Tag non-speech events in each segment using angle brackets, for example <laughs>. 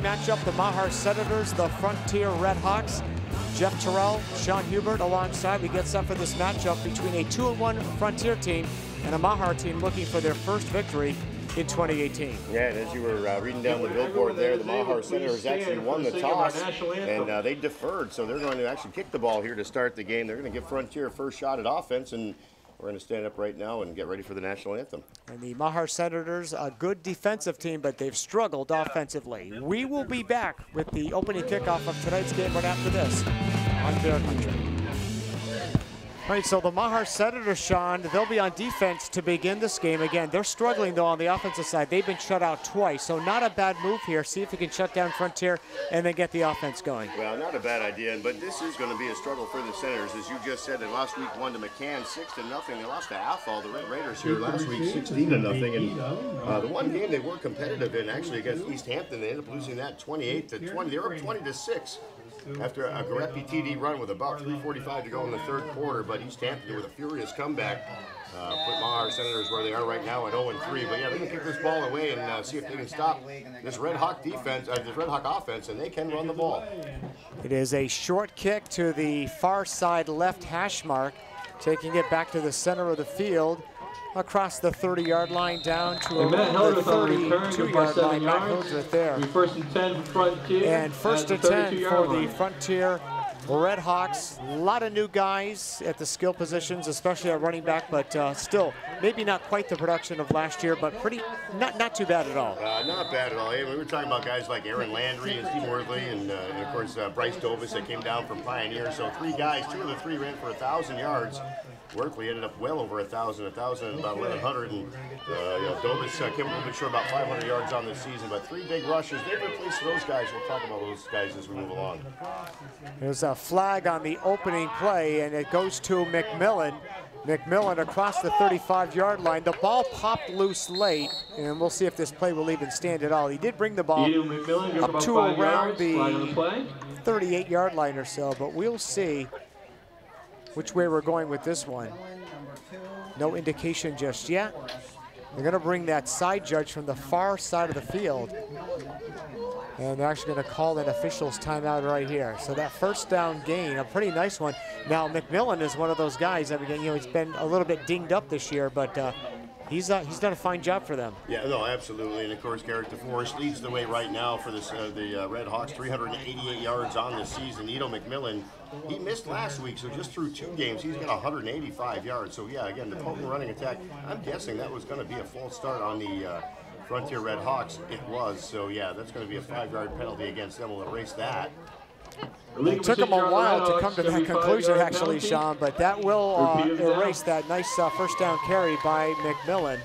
matchup, the Mahar Senators, the Frontier Red Hawks. Jeff Terrell, Sean Hubert alongside. We get set for this matchup between a 2-1 Frontier team and a Mahar team looking for their first victory in 2018. Yeah, and as you were uh, reading down the billboard there, the Mahar Senators actually won the toss, and uh, they deferred, so they're going to actually kick the ball here to start the game. They're going to give Frontier a first shot at offense, and we're going to stand up right now and get ready for the national anthem. And the Mahar Senators, a good defensive team, but they've struggled offensively. We will be back with the opening kickoff of tonight's game right after this on Bear Country. All right, so the Mahar Senators, Sean, they'll be on defense to begin this game. Again, they're struggling, though, on the offensive side. They've been shut out twice, so not a bad move here. See if we can shut down Frontier and then get the offense going. Well, not a bad idea, but this is going to be a struggle for the Senators. As you just said, they last week won to McCann 6 to nothing. They lost to Athol, the Red Raiders here last week 16 to nothing. And uh, the one game they were competitive in, actually, against Easthampton, they ended up losing that 28 to 20. They were up 20 to 6 after a Garapi TD run with about 3.45 to go in the third quarter, but Easthampton with a furious comeback uh, put Mahar Senators where they are right now at 0 3. But yeah, they can kick this ball away and uh, see if they can stop this Red Hawk defense, uh, this Red Hawk offense, and they can run the ball. It is a short kick to the far side left hash mark, taking it back to the center of the field across the 30-yard line down to and around the 32-yard line. Matt Hildreth there. First and 10 for Frontier. And first and 10 for the Frontier Red Hawks. A lot of new guys at the skill positions, especially at running back, but uh, still, maybe not quite the production of last year, but pretty, not not too bad at all. Uh, not bad at all. we were talking about guys like Aaron Landry and Steve Worthley, and, uh, and of course uh, Bryce Dovis that came down from Pioneer. So three guys, two of the three ran for a thousand yards. Worthley ended up well over a thousand, a thousand and about 1100, and uh, you know, Dovis uh, came a little bit short, about 500 yards on this season, but three big rushes. They've replaced those guys. We'll talk about those guys as we move along. There's a flag on the opening play, and it goes to McMillan. McMillan across the 35-yard line. The ball popped loose late, and we'll see if this play will even stand at all. He did bring the ball up to around the 38-yard line or so, but we'll see which way we're going with this one. No indication just yet. They're going to bring that side judge from the far side of the field. And they're actually going to call that official's timeout right here. So that first down gain, a pretty nice one. Now, McMillan is one of those guys, mean, you know, he's been a little bit dinged up this year, but uh, he's uh, he's done a fine job for them. Yeah, no, absolutely. And of course, Garrett DeForest leads the way right now for this uh, the uh, Red Hawks, 388 yards on the season. Ito McMillan, he missed last week, so just through two games, he's got 185 yards. So yeah, again, the potent running attack. I'm guessing that was going to be a false start on the. Uh, Frontier Red Hawks, it was. So yeah, that's going to be a five-yard penalty against them. We'll erase that. It took them a while to come to that conclusion, actually, Sean, but that will uh, erase that nice uh, first down carry by McMillan.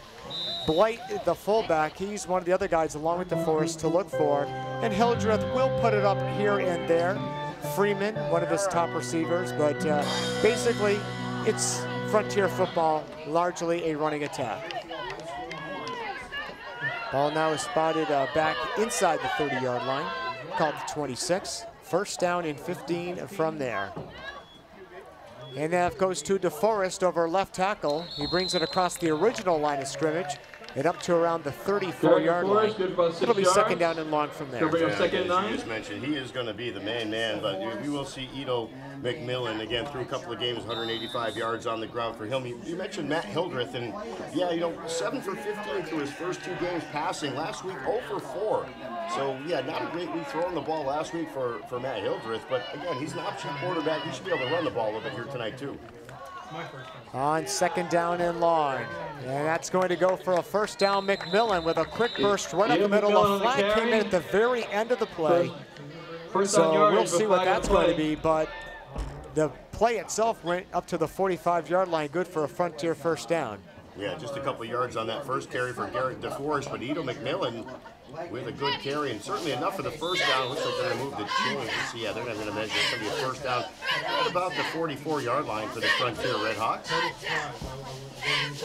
Blight, the fullback, he's one of the other guys along with DeForest to look for. And Hildreth will put it up here and there. Freeman, one of his top receivers, but uh, basically it's Frontier football, largely a running attack. Ball now is spotted uh, back inside the 30-yard line, called the 26. First down and 15 from there. And that goes to DeForest over left tackle. He brings it across the original line of scrimmage and up to around the 34-yard line. It'll be second down and long from there. Yeah, second as you just mentioned, he is going to be the main man, but we will see Ito McMillan again through a couple of games, 185 yards on the ground for him. You, you mentioned Matt Hildreth, and yeah, you know, 7 for 15 through his first two games passing. Last week, 0 for 4. So yeah, not a great week throwing the ball last week for, for Matt Hildreth, but again, he's an option quarterback. He should be able to run the ball a little bit here tonight too. On second down and long. And that's going to go for a first down. McMillan with a quick burst right up the middle. A flag came in at the very end of the play. So we'll see what that's going to be, but the play itself went up to the 45-yard line, good for a Frontier first down. Yeah, just a couple yards on that first carry for Garrett DeForest, but Ito McMillan with a good carry and certainly enough for the first down. Looks like they're going to move the chains. Yeah, they're not going to measure. It's going to be a first down at about the 44-yard line for the Frontier Red Hawks.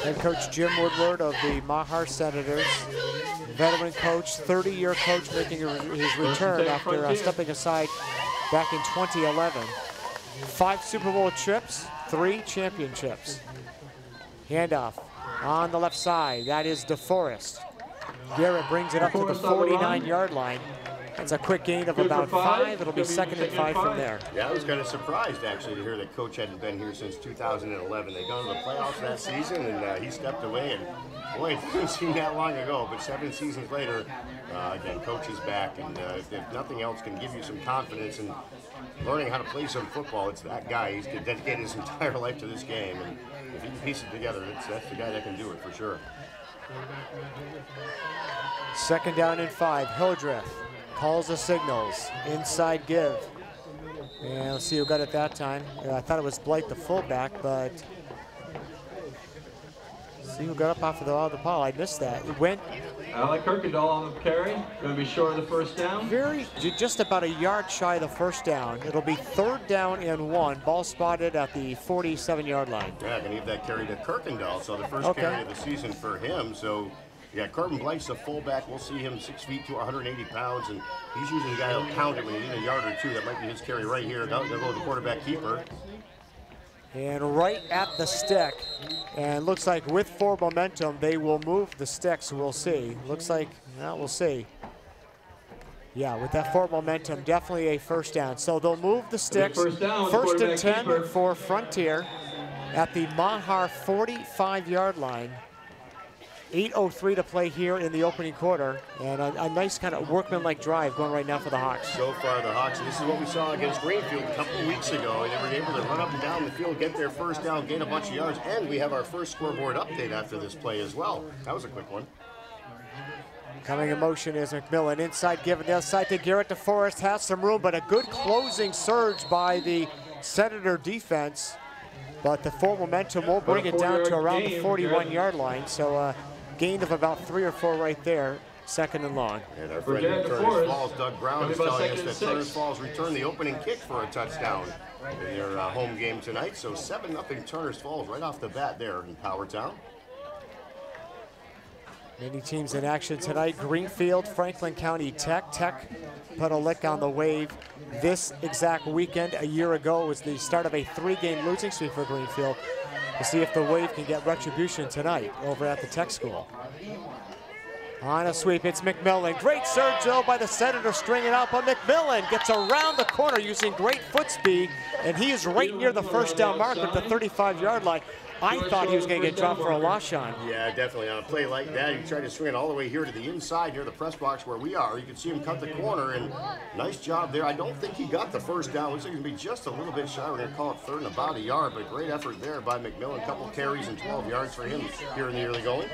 Head coach Jim Woodward of the Mahar Senators, veteran coach, 30-year coach making his return after uh, stepping aside back in 2011. Five Super Bowl trips, three championships. Handoff on the left side. That is DeForest. Garrett brings it up to the DeForest on the run. 49-yard line. That's a quick gain of about five. five. It'll be second and five from there. Yeah, I was kind of surprised actually to hear that coach hadn't been here since 2011. They'd gone to the playoffs that season, and uh, he stepped away. And boy, <laughs> it didn't seem that long ago. But seven seasons later, uh, again, coach is back, and uh, if, if nothing else can give you some confidence in learning how to play some football, it's that guy. He's dedicated his <laughs> entire life to this game, and if he can piece it together, it's, that's the guy that can do it for sure. Second down and five. Hildreth calls the signals. Inside give. And let's see who got it that time. Uh, I thought it was Blight, the fullback, but see who got up off of the, off the ball. I missed that. It went Alec Kirkendall on the carry. Going to be short of the first down. very, just about a yard shy of the first down. It'll be third down and one. Ball spotted at the 47-yard line. Yeah, I can give that carry to Kirkendall. So the first Okay. carry of the season for him. So yeah, Corbin Blight's a fullback. We'll see him six feet to 180 pounds, and he's usually the guy who'll count it when you need a yard or two. That might be his carry right here. They'll, they'll go to the quarterback keeper. And right at the stick. And looks like with four momentum, they will move the sticks. We'll see. Looks like, well, we'll see. Yeah, with that four momentum, definitely a first down. So they'll move the sticks. first down, First and 10 keeper. for Frontier at the Mahar 45-yard line. 8.03 to play here in the opening quarter. And a, a nice kind of workmanlike drive going right now for the Hawks. So far, the Hawks, this is what we saw against Greenfield a couple weeks ago. They were able to run up and down the field, get their first down, gain a bunch of yards, and we have our first scoreboard update after this play as well. That was a quick one. Coming in motion is McMillan. Inside give it the other side to Garrett DeForest. Has some room, but a good closing surge by the Senator defense. But the full momentum will bring it down to around the 41 yard line. So uh, gain of about three or four right there. Second and long. And our friend in Turner's Falls, Doug Brown, is telling us that and. Turner's Falls returned the opening kick for a touchdown in their uh, home game tonight. So 7 0 Turner's Falls right off the bat there in Powertown. Many teams in action tonight. Greenfield, Franklin County Tech. Tech put a lick on the wave this exact weekend. A year ago was the start of a three-game losing streak for Greenfield. We'll see if the wave can get retribution tonight over at the Tech School. On a sweep, it's McMillan. Great surge though by the Senator, stringing out, but McMillan gets around the corner using great foot speed, and he is right near the first down mark at the 35-yard line. I thought he was going to get dropped for a loss, Sean. Yeah, definitely. On a play like that, he tried to swing it all the way here to the inside near the press box where we are. You can see him cut the corner, and nice job there. I don't think he got the first down. Looks like he's going to be just a little bit shy. We're going to call it third and about a yard, but great effort there by McMillan. couple carries and 12 yards for him here in the early going.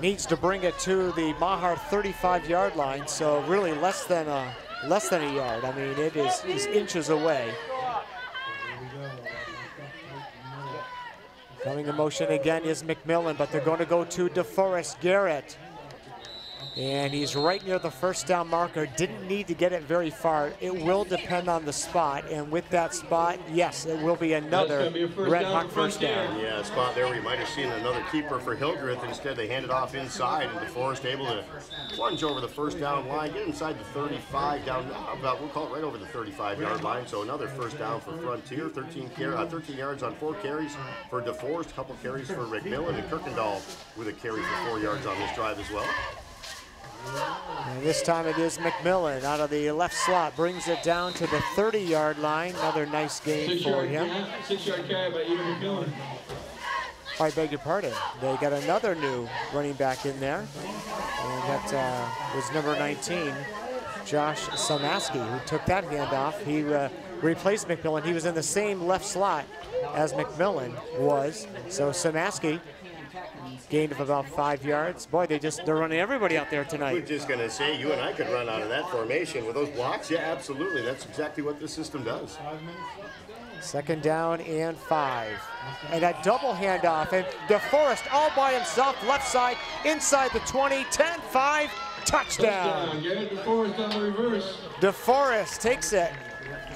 needs to bring it to the Mahar 35-yard line, so really less than a less than a yard. I mean, it is, is inches away. Coming in motion again is McMillan, but they're going to go to DeForest Garrett. And he's right near the first down marker. Didn't need to get it very far. It will depend on the spot. And with that spot, yes, it will be another be Red down Hawk first down. Frontier. Yeah, spot there where you might have seen another keeper for Hildreth. Instead, they hand it off inside, and DeForest able to plunge over the first down line, get inside the 35, down about, we'll call it right over the 35-yard line. So another first down for Frontier, 13, car- uh, 13 yards on four carries for DeForest, a couple carries for Rick McMillan, and Kirkendall with a carry for four yards on this drive as well. And this time it is McMillan out of the left slot, brings it down to the 30-yard line. Another nice game for him. six yard carry by McMillan. I beg your pardon. They got another new running back in there, and that uh, was number 19, Josh Samaski, who took that handoff. He uh, replaced McMillan. He was in the same left slot as McMillan was. So Samaski gained of about five yards. Boy, they just they're running everybody out there tonight. We're just going to say you and I could run out of that formation with those blocks. Yeah, absolutely. That's exactly what this system does. Second down and five. And a double handoff. And DeForest all by himself, left side, inside the 20, 10, 5, touchdown. Touchdown. Garrett DeForest on the reverse. DeForest takes it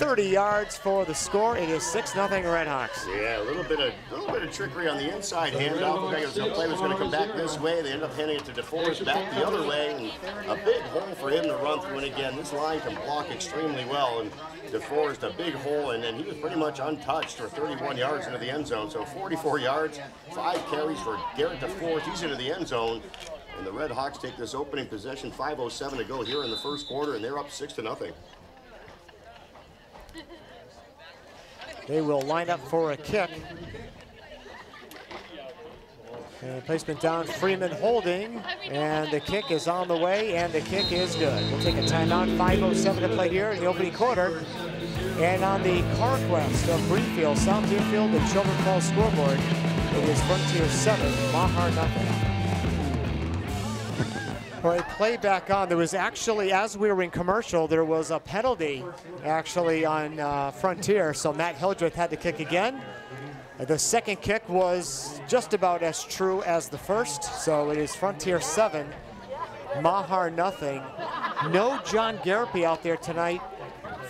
30 yards for the score. It is 6 0 Red Hawks. Yeah, a little bit of a little bit of trickery on the inside handoff. The guy was going to play was going to come back this way. They end up handing it to DeForest back the other way, and a big hole for him to run through. And again, this line can block extremely well. And DeForest a big hole, and then he was pretty much untouched for 31 yards into the end zone. So 44 yards, five carries for Garrett DeForest. He's into the end zone. And the Red Hawks take this opening possession, 5.07 to go here in the first quarter, and they're up six to nothing. They will line up for a kick. And placement down, Freeman holding, and the kick is on the way, and the kick is good. We'll take a timeout, 5.07 to play here in the opening quarter. And on the CarQuest of Greenfield, South Deerfield, and Shelburne Falls scoreboard, it is Frontier 7, Mahar nothing. Well, play back on. There was actually, as we were in commercial, there was a penalty actually on uh, Frontier, so Matt Hildreth had to kick again. The second kick was just about as true as the first, so it is Frontier 7, Mahar nothing. No John Garapi out there tonight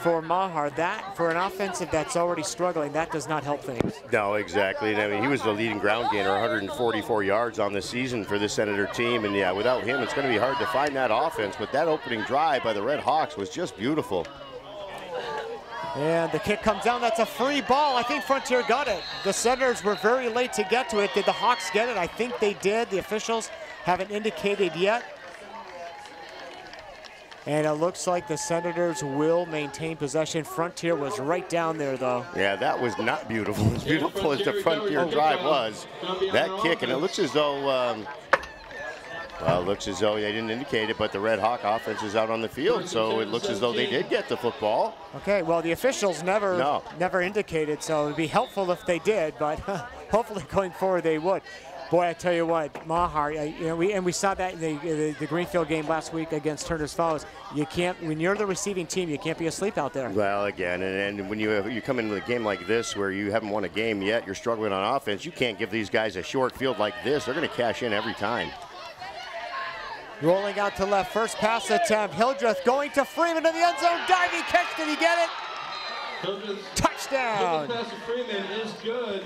for Mahar. That, for an offensive that's already struggling, that does not help things. No, exactly. And I mean, he was the leading ground gainer, 144 yards on the season for the Senator team. And yeah, without him, it's going to be hard to find that offense. But that opening drive by the Red Hawks was just beautiful. And the kick comes down. That's a free ball. I think Frontier got it. The Senators were very late to get to it. Did the Hawks get it? I think they did. The officials haven't indicated yet. And it looks like the Senators will maintain possession. Frontier was right down there, though. Yeah, that was not beautiful. As beautiful as the Frontier drive was, that kick, and it looks as though, um, well, it looks as though they didn't indicate it, but the Red Hawk offense is out on the field, so it looks as though they did get the football. Okay, well, the officials never, no. never indicated, so it'd be helpful if they did, but <laughs> hopefully going forward they would. Boy, I tell you what, Mahar, you know, we, and we saw that in the, the, the, Greenfield game last week against Turner's Falls. You can't, when you're the receiving team, you can't be asleep out there. Well, again, and, and when you you come into a game like this where you haven't won a game yet, you're struggling on offense, you can't give these guys a short field like this. They're going to cash in every time. Rolling out to left, first pass attempt. Hildreth going to Freeman in the end zone, diving catch. Did he get it? Hildreth, Touchdown. Hildreth pass to Freeman is good.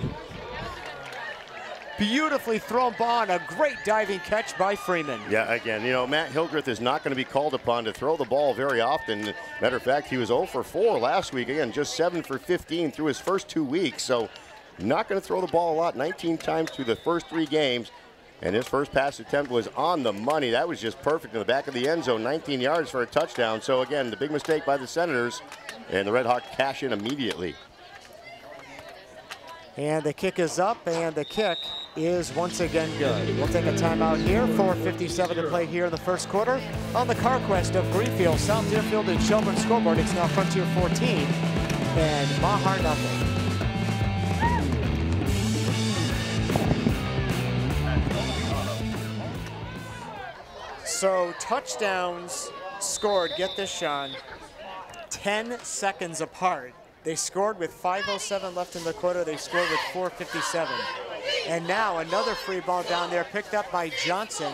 Beautifully thrown ball and a great diving catch by Freeman. Yeah, again, you know, Matt Hildreth is not going to be called upon to throw the ball very often. Matter of fact, he was 0 for 4 last week. Again, just 7 for 15 through his first two weeks. So not going to throw the ball a lot, 19 times through the first three games. And his first pass attempt was on the money. That was just perfect in the back of the end zone, 19 yards for a touchdown. So again, the big mistake by the Senators, and the Red Hawks cash in immediately. And the kick is up, and the kick is once again good. We'll take a timeout here. 4.57 to play here in the first quarter. On the CarQuest of Greenfield, South Deerfield, and Shelburne scoreboard, it's now Frontier 14 and Mahar nothing. So touchdowns scored, get this, Sean, 10 seconds apart. They scored with 5.07 left in the quarter. They scored with 4.57. And now another free ball down there picked up by Johnson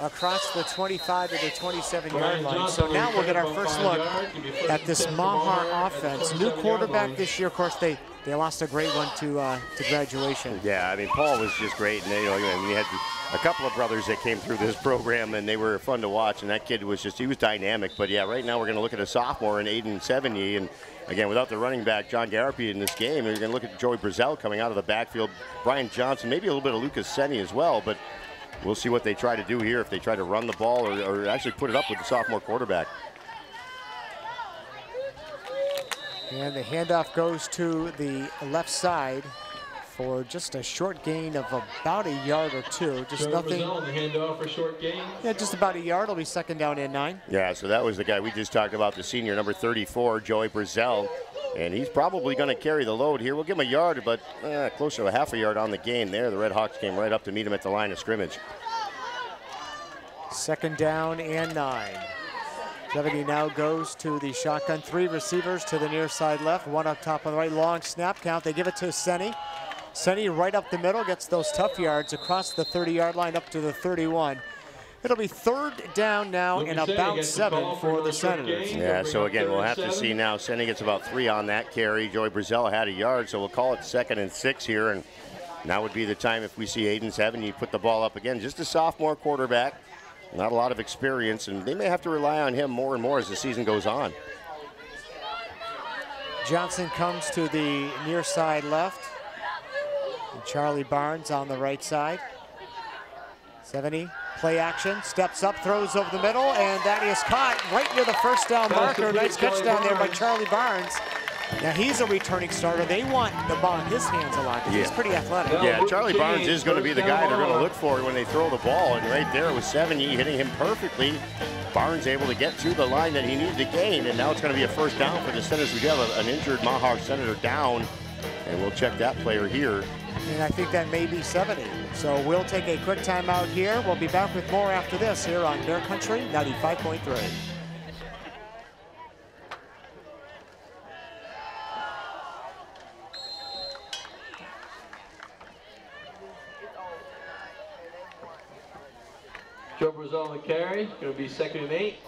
across the 25 to the 27 yard line. So now we'll get our first look at this Mahar offense. New quarterback this year. Of course, they, they lost a great one to uh, to graduation. Yeah, I mean, Paul was just great. And, you know, we had a couple of brothers that came through this program, and they were fun to watch. And that kid was just, he was dynamic. But, yeah, right now we're going to look at a sophomore in Aiden Sevigny. And, again, without the running back, John Garapi in this game, you're going to look at Joey Brazel coming out of the backfield, Brian Johnson, maybe a little bit of Lucas Senni as well. But we'll see what they try to do here, if they try to run the ball or, or actually put it up with the sophomore quarterback. And the handoff goes to the left side for just a short gain of about a yard or two. Just Joe nothing. Brazell, the handoff for short gain. Yeah, just about a yard. It'll be second down and nine. Yeah, so that was the guy we just talked about, the senior, number 34, Joey Brazel. And he's probably going to carry the load here. We'll give him a yard, but uh, closer to a half a yard on the gain there. The Red Hawks came right up to meet him at the line of scrimmage. Second down and nine. Sevigny now goes to the shotgun. Three receivers to the near side left, one up top on the right. Long snap count. They give it to Senni. Senni right up the middle, gets those tough yards across the 30-yard line up to the 31. It'll be third down now and about seven for the Senators. Yeah, so again, we'll have to see now. Senny gets about three on that carry. Joey Brazell had a yard, so we'll call it second and six here. And now would be the time if we see Aiden Sevigny, you put the ball up again. Just a sophomore quarterback, not a lot of experience, and they may have to rely on him more and more as the season goes on. Johnson comes to the near side left. And Charlie Barnes on the right side. Sevigny, play action, steps up, throws over the middle, and that is caught right near the first down marker. Nice catch down there by Charlie Barnes. Now he's a returning starter. They want the ball in his hands a lot because he's pretty athletic. Yeah, Charlie Barnes is going to be the guy they're going to look for when they throw the ball. And right there was Sevigny hitting him perfectly. Barnes able to get to the line that he needed to gain. And now it's going to be a first down for the Senators. We have an injured Mahar Senator down. And we'll check that player here. And I think that may be Sevigny. So we'll take a quick timeout here. We'll be back with more after this here on Bear Country 95.3. Joe on the carry. Going to be second and eight.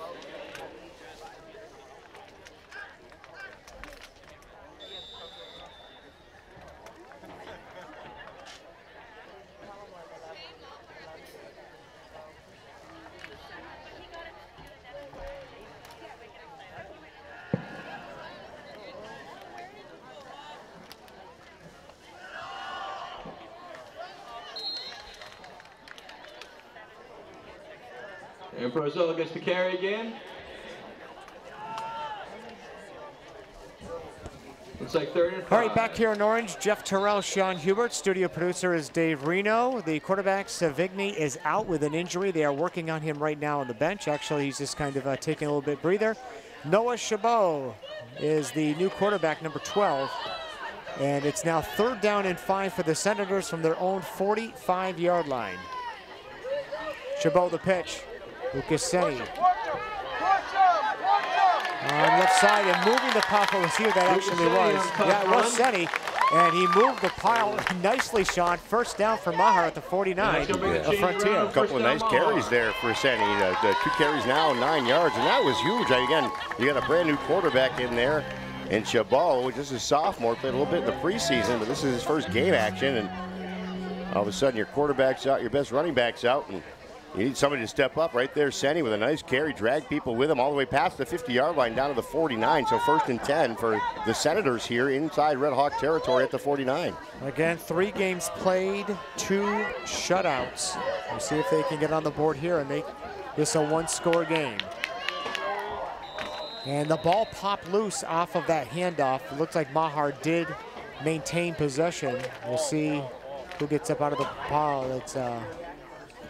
And Brazil gets the carry again. Looks like third and five. All right, back here in Orange, Jeff Terrell, Sean Hubert. Studio producer is Dave Reno. The quarterback, Sevigny, is out with an injury. They are working on him right now on the bench. Actually, he's just kind of uh, taking a little bit breather. Noah Chabot is the new quarterback, number 12. And it's now third down and five for the Senators from their own 45-yard line. Chabot the pitch. Lucas Senni on left side and moving the pile. Let's see what that actually was. Yeah, it was run. Senni. And he moved the pile <laughs> nicely, Sean. First down for Mahar at the 49 That's gonna bring the of Frontier. A couple of nice carries there for Senny. The, the two carries now, nine yards, and that was huge. Again, you got a brand new quarterback in there. And Chabot, which is a sophomore, played a little bit in the preseason, but this is his first game action. And all of a sudden, your quarterback's out, your best running back's out, and you need somebody to step up. Right there, Senny with a nice carry, drag people with him all the way past the 50-yard line down to the 49. So first and 10 for the Senators here inside Red Hawk territory at the 49. Again, three games played, two shutouts. We'll see if they can get on the board here and make this a one-score game. And the ball popped loose off of that handoff. It looks like Mahar did maintain possession. We'll see who gets up out of the pile. It's uh,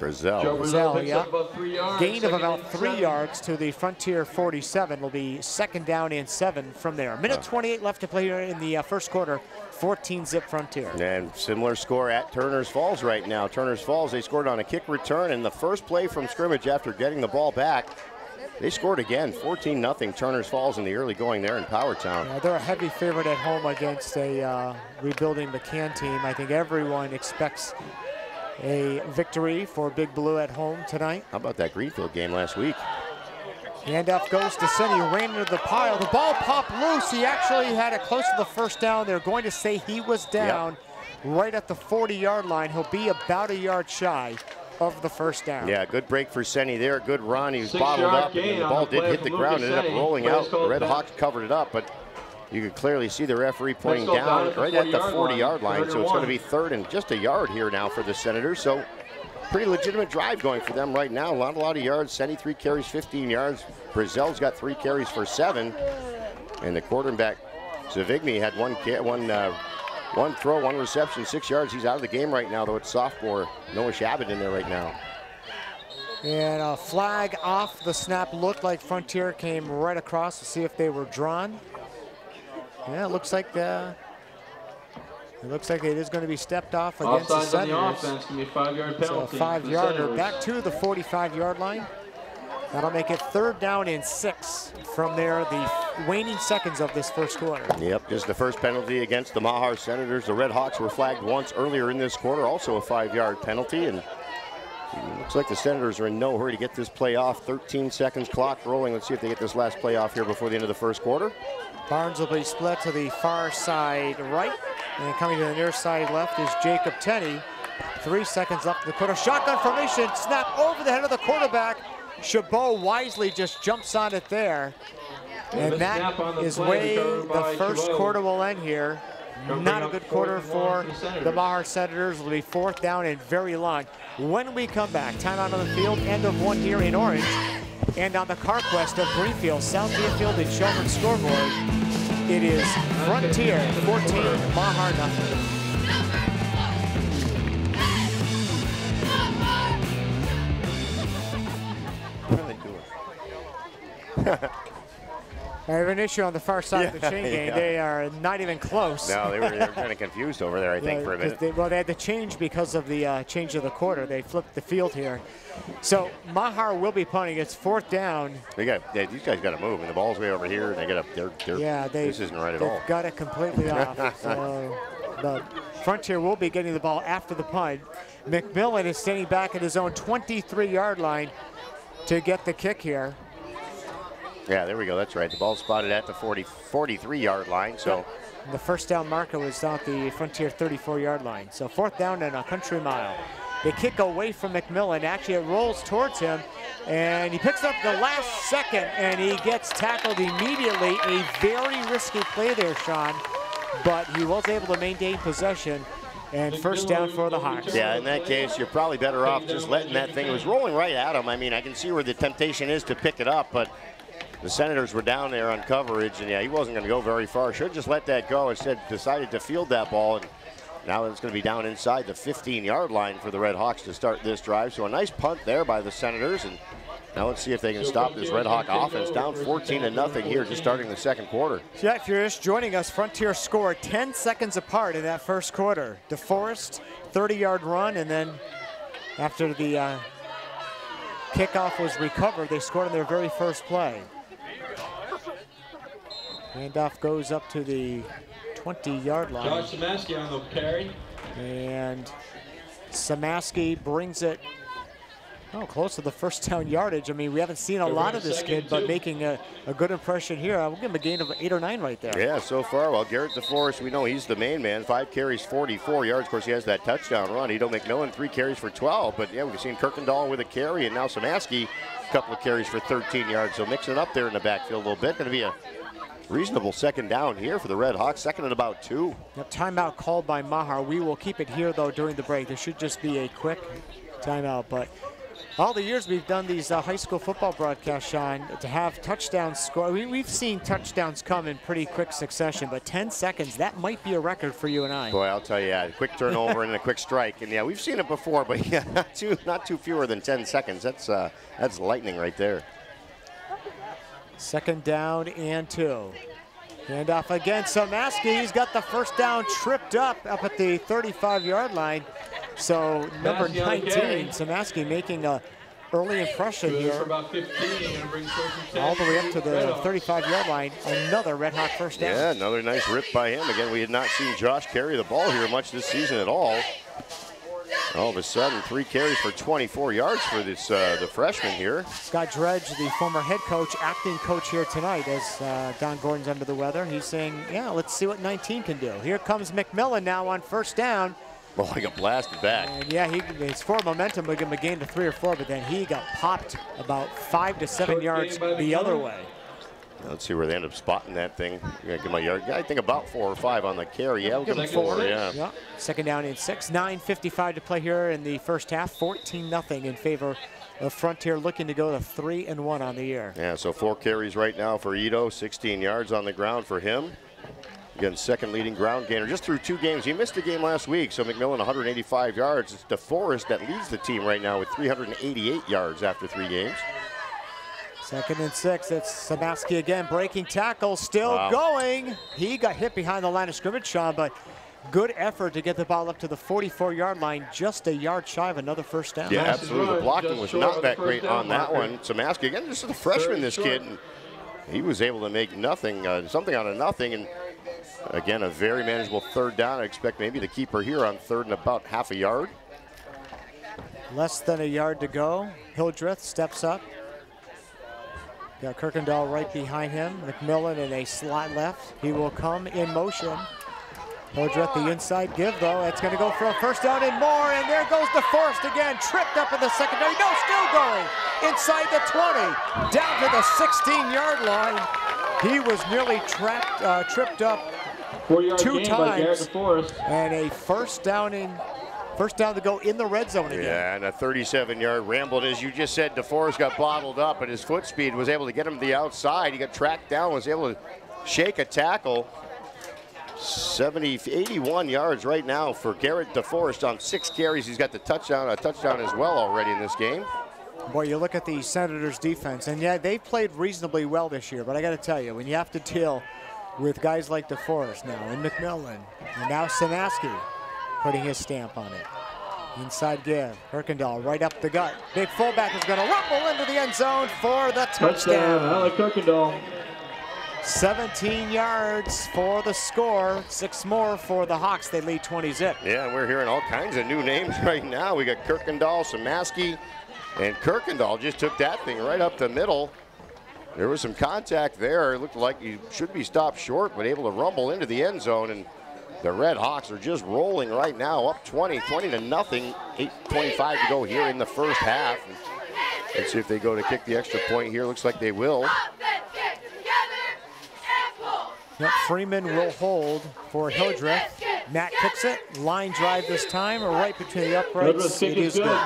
Brazil. Joe Brazil yeah. about three yards. gain of about three seven. yards to the Frontier 47 will be second down and seven from there. Minute 28 left to play here in the uh, first quarter. 14 zip Frontier. And similar score at Turner's Falls right now. Turner's Falls, they scored on a kick return, and the first play from scrimmage after getting the ball back, they scored again, 14 0 Turner's Falls in the early going there in Powertown. Uh, they're a heavy favorite at home against a uh, rebuilding McCann team. I think everyone expects a victory for Big Blue at home tonight. How about that Greenfield game last week? Handoff goes to Senni, who ran into the pile. The ball popped loose. He actually had it close to the first down. They're going to say he was down right at the 40-yard line. He'll be about a yard shy of the first down. Yeah, good break for Senny there. Good run. He was Six bottled up, and the ball did hit the from ground, Lucas ended up rolling out. The Red back. Hawks covered it up, but you can clearly see the referee pointing down down at right at the 40-yard line. line. So it's going to be third and just a yard here now for the Senators. So pretty legitimate drive going for them right now. Not a lot of yards. Senny three carries, 15 yards. Brazel's got three carries for seven. And the quarterback, Sevigny, had one ca- one uh, one throw, one reception, six yards. He's out of the game right now, though. It's sophomore Noah Chabot in there right now. And a flag off the snap looked like Frontier came right across to see if they were drawn. Yeah, it looks like uh, it looks like it is going to be stepped off against the Offsides on the Senators. offense can be a five-yard So a penalty. for the five-yarder back to the 45-yard line. That'll make it third down and six from there. The waning seconds of this first quarter. Yep, just the first penalty against the Mahar Senators. The Red Hawks were flagged once earlier in this quarter, also a five-yard penalty, and Looks like the Senators are in no hurry to get this play off. 13 seconds clock rolling. Let's see if they get this last play off here before the end of the first quarter. Barnes will be split to the far side right. And coming to the near side left is Jacob Tenney. Three seconds left in the quarter. Shotgun formation, snap over the head of the quarterback. Chabot wisely just jumps on it there. And that is way the first quarter will end here. Not a good quarter for the Mahar Senators. It'll be fourth down and very long. When we come back, timeout on the field, end of one here in orange. And on the CarQuest of Greenfield, South Deerfield and Shelburne scoreboard, it is Frontier 14, Mahar nothing. They doing? <laughs> I have an issue on the far side of the Yeah, chain <laughs> gang. yeah. They are not even close. No, they were, were <laughs> kind of confused over there, I think, for a minute. They, well, they had to change because of the uh, change of the quarter. They flipped the field here. So Mahar will be punting. It's fourth down. They got yeah, these guys got to move, and the ball's way over here, and they got up. They're, they're, Yeah, they, this isn't right at they've got it completely <laughs> off. So the Frontier will be getting the ball after the punt. McMillan is standing back at his own 23-yard line to get the kick here. Yeah, there we go. That's right. The ball spotted at the 40, 43-yard line. So The first down marker was at the Frontier 34-yard line. So fourth down and a country mile. They kick away from McMillan. Actually, it rolls towards him, and he picks up the last second, and he gets tackled immediately. A very risky play there, Sean, but he was able to maintain possession, and first down for the Hawks. yeah, in that case, you're probably better off just letting that thing. It was rolling right at him. I mean, I can see where the temptation is to pick it up, but the Senators were down there on coverage, and yeah, he wasn't going to go very far. Should just let that go. Instead, decided to field that ball, and now it's going to be down inside the 15-yard line for the Red Hawks to start this drive. So a nice punt there by the Senators, and now let's see if they can stop this Red Hawk offense down 14 to nothing here, just starting the second quarter. You're just joining us, Frontier scored 10 seconds apart in that first quarter. DeForest, 30-yard run, and then after the uh, kickoff was recovered, they scored on their very first play. Handoff goes up to the 20-yard line, Josh Samaski on the carry. and Samaski brings it oh, close to the first down yardage. I mean, we haven't seen a So we're lot of this second kid, but two. making a, a good impression here. I'll give him a gain of eight or nine right there. Yeah, so far, well, Garrett DeForest, we know he's the main man. Five carries, 44 yards. Of course, he has that touchdown run. Edo McMillan, three carries for 12. But yeah, we've seen Kirkendall with a carry, and now Samaski, a couple of carries for 13 yards. So mixing it up there in the backfield a little bit. Going to be a reasonable second down here for the Red Hawks. Second and about two. Yep, timeout called by Mahar. We will keep it here, though, during the break. There should just be a quick timeout. But all the years we've done these uh, high school football broadcasts, Sean, to have touchdowns score, we, we've seen touchdowns come in pretty quick succession, but 10 seconds, that might be a record for you and I. Boy, I'll tell you, yeah, a quick turnover and a quick strike. And yeah, we've seen it before, but <laughs> yeah, not too, not too fewer than 10 seconds. That's, uh, that's lightning right there. Second down and two. Handoff again. Samaski, he's got the first down tripped up up at the 35-yard line. So number Samaski on the 19, carry. Samaski making a early impression here. 15. Gonna bring first and 10 All the way up to the 35-yard line. Another Red Hawk first down. Yeah, another nice rip by him. Again, we had not seen Josh carry the ball here much this season at all. All of a sudden, three carries for 24 yards for this uh, the freshman here. Scott Dredge, the former head coach, acting coach here tonight as uh, Don Gordon's under the weather. He's saying, yeah, let's see what 19 can do. Here comes McMillan now on first down. Oh, he got blasted back. And yeah, he, his forward momentum would give him a gain to three or four, but then he got popped about five to seven Short yards gain the other way. Let's see where they end up spotting that thing. Yeah, give him a yard. I think about four or five on the carry. Yeah, we'll give him Second four. six. Yeah. Yeah, second down and six. 9.55 to play here in the first half. 14 nothing in favor of Frontier, looking to go to three and one on the year. Yeah, so four carries right now for Ito, 16 yards on the ground for him. Again, second leading ground gainer just through two games. He missed a game last week, so McMillan 185 yards. It's DeForest that leads the team right now with 388 yards after three games. Second and six. It's Samaski again, breaking tackle, still Wow. going. He got hit behind the line of scrimmage, Sean, but good effort to get the ball up to the 44-yard line, just a yard shy of another first down. Yeah, absolutely. The blocking was not that great on that one. Samaski, again, this is a freshman, this kid. And he was able to make nothing, uh, something out of nothing. And again, a very manageable third down. I expect maybe the keeper here on third and about half a yard. Less than a yard to go. Hildreth steps up. Got Kirkendall right behind him. McMillan in a slot left. He will come in motion. Hildreth the inside give though. It's going to go for a first down and more. And there goes DeForest again. Tripped up in the secondary. No, still going. Inside the 20. Down to the 16 yard line. He was nearly trapped, uh, tripped up two times. And a first down in First down to go in the red zone again. Yeah, and a 37-yard ramble. And as you just said, DeForest got bottled up, but his foot speed was able to get him to the outside. He got tracked down, was able to shake a tackle. 70, 81 yards right now for Garrett DeForest on six carries. He's got the touchdown, a touchdown as well already in this game. Boy, you look at the Senators defense, and yeah, they've played reasonably well this year, but I got to tell you, when you have to deal with guys like DeForest now, and McMillan, and now Samaski, putting his stamp on it. Inside give. Kirkendall right up the gut. Big fullback is going to rumble into the end zone for the touchdown. Touchdown, Alec Kirkendall. 17 yards for the score. Six more for the Hawks. They lead 20 zip. Yeah, we're hearing all kinds of new names <laughs> right now. We got Kirkendall, Samaski, and Kirkendall just took that thing right up the middle. There was some contact there. It looked like he should be stopped short, but able to rumble into the end zone. And the Red Hawks are just rolling right now, up 20, 20 to nothing. 8.25 to go here in the first half. Let's see if they go to kick the extra point here. Looks like they will. Yep, Freeman will hold for Hildreth. Matt kicks it. Line drive this time, or right between the uprights. It is good.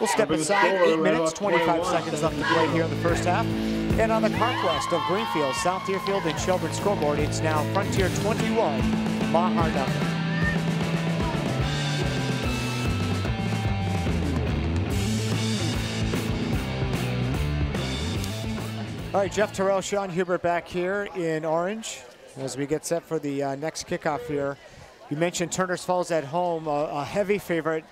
We'll step aside. Eight minutes, 25 seconds left to play here in the first half. And on the CarQuest of Greenfield, South Deerfield, and Shelburne scoreboard, it's now Frontier 21, All right, Jeff Terrell, Sean Hubert back here in Orange as we get set for the uh, next kickoff here. You mentioned Turner's Falls at home, a, a, heavy favorite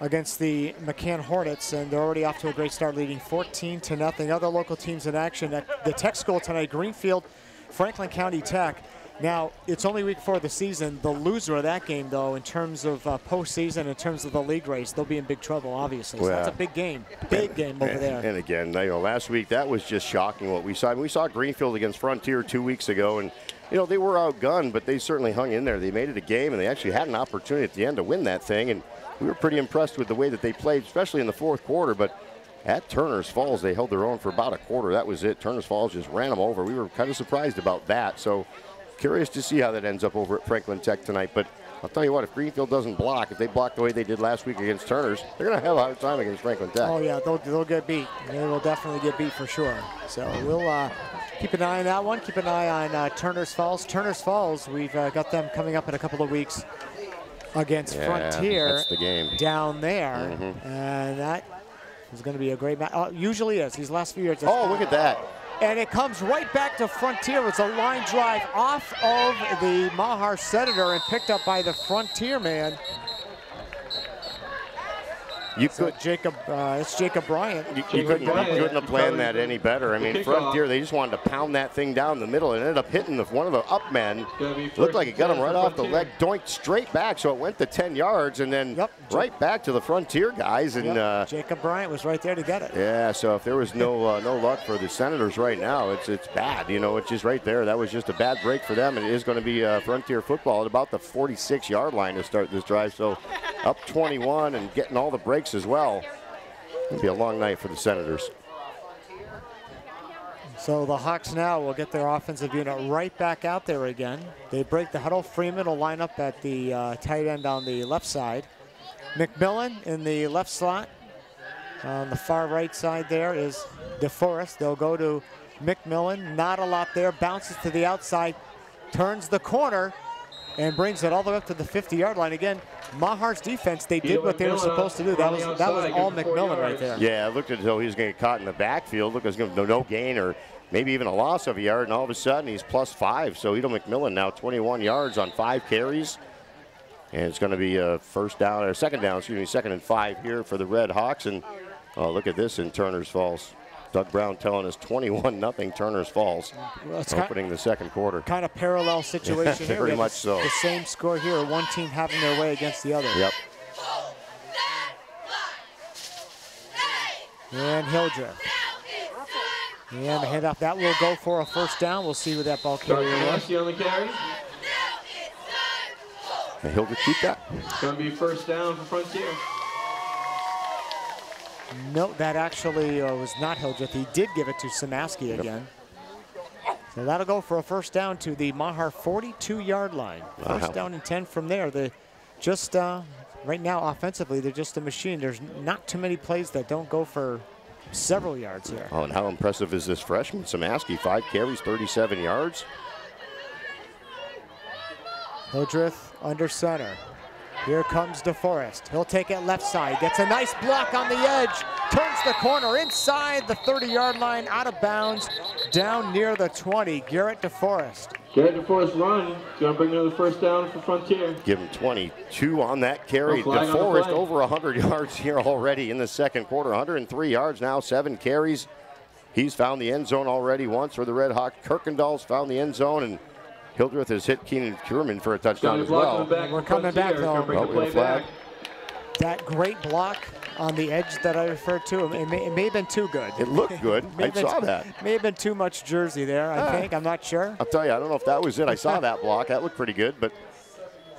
against the McCann Hornets, and they're already off to a great start, leading 14 to nothing. Other local teams in action at the Tech School tonight, Greenfield, Franklin County Tech. Now, it's only week four of the season. The loser of that game, though, in terms of uh, postseason, in terms of the league race, they'll be in big trouble, obviously. So that's a big game, big game over and, there. And again, you know, last week that was just shocking what we saw. I mean, we saw Greenfield against Frontier two weeks ago, and you know they were outgunned, but they certainly hung in there. They made it a game, and they actually had an opportunity at the end to win that thing. And we were pretty impressed with the way that they played, especially in the fourth quarter. But at Turner's Falls, they held their own for about a quarter. That was it. Turner's Falls just ran them over. We were kind of surprised about that. So curious to see how that ends up over at Franklin Tech tonight. But I'll tell you what, if Greenfield doesn't block, if they block the way they did last week against Turner's, they're going to have a hard time against Franklin Tech. Oh, yeah, they'll, they'll get beat. They will definitely get beat for sure. So we'll uh, keep an eye on that one. Keep an eye on uh, Turner's Falls. Turner's Falls, we've uh, got them coming up in a couple of weeks against yeah, Frontier that's the game. down there. Mhm. And that is going to be a great match. Uh, usually is. These last few years. Oh, look at that and it comes right back to Frontier. It's a line drive off of the Mahar Senator and picked up by the Frontier man. You so could Jacob. Uh, it's Jacob Bryant. You, you couldn't, you couldn't have planned that any better. I mean, Frontier they just wanted to pound that thing down the middle and ended up hitting the, one of the up men. Looked like it got him right off the leg, doinked straight back, so it went to 10 yards and then yep. right back to the Frontier guys. And yep. uh, Jacob Bryant was right there to get it. Yeah, so if there was no uh, no luck for the Senators right now, it's it's bad. You know, it's just right there. That was just a bad break for them, and it is going to be uh, Frontier football at about the 46 yard line to start this drive. So up 21 and getting all the breaks as well. It'll be a long night for the Senators. So the Hawks now will get their offensive unit right back out there again. They break the huddle. Freeman will line up at the uh, tight end on the left side. McMillan in the left slot. On the far right side there is DeForest. They'll go to McMillan. Not a lot there. Bounces to the outside. Turns the corner and brings it all the way up to the 50-yard line. Again, Mahar's defense, they did what they were supposed to do. That was that was all McMillan right there. Yeah, it looked as though he was going to get caught in the backfield. Look, it was going to no gain or maybe even a loss of a yard, and all of a sudden he's plus five. So Edo McMillan now 21 yards on five carries. And it's going to be a first down or second down, excuse me, second and five here for the Red Hawks. And oh, look at this in Turner's Falls. Doug Brown telling us 21 nothing Turner's Falls well, opening the second quarter. Kind of parallel <laughs> situation here. Very much so. The same score here, one team having their way against the other. Yep. And Hildreth. And the handoff, that will go for a first down. We'll see where that ball carrier Sergeant is. Alessi on the carry. And he'll keep that. It's going to be first down for Frontier. No, that actually uh, was not Hildreth. He did give it to Samaski again. So that'll go for a first down to the Mahar 42-yard line. Wow. First down and 10 from there. The just uh, right now offensively, they're just a machine. There's not too many plays that don't go for several yards here. Oh, and how impressive is this freshman? Samaski, five carries, 37 yards. Hildreth under center. Here comes DeForest. He'll take it left side. Gets a nice block on the edge. Turns the corner inside the 30-yard line, out of bounds, down near the 20. Garrett DeForest. Garrett DeForest run. It's going to bring another first down for Frontier. Give him 22 on that carry. No flag on DeForest over 100 yards here already in the second quarter. 103 yards now, seven carries. He's found the end zone already once for the Red Hawks. Kirkendall's found the end zone, and Hildreth has hit Keenan Kurman for a touchdown as well. back We're coming back, though. Oh, we play flag. back. That great block on the edge that I referred to, it may, it may have been too good. It looked good. <laughs> May I have been- saw that. May have been too much jersey there, I Ah. think. I'm not sure. I'll tell you, I don't know if that was it. I saw <laughs> that block. That looked pretty good, but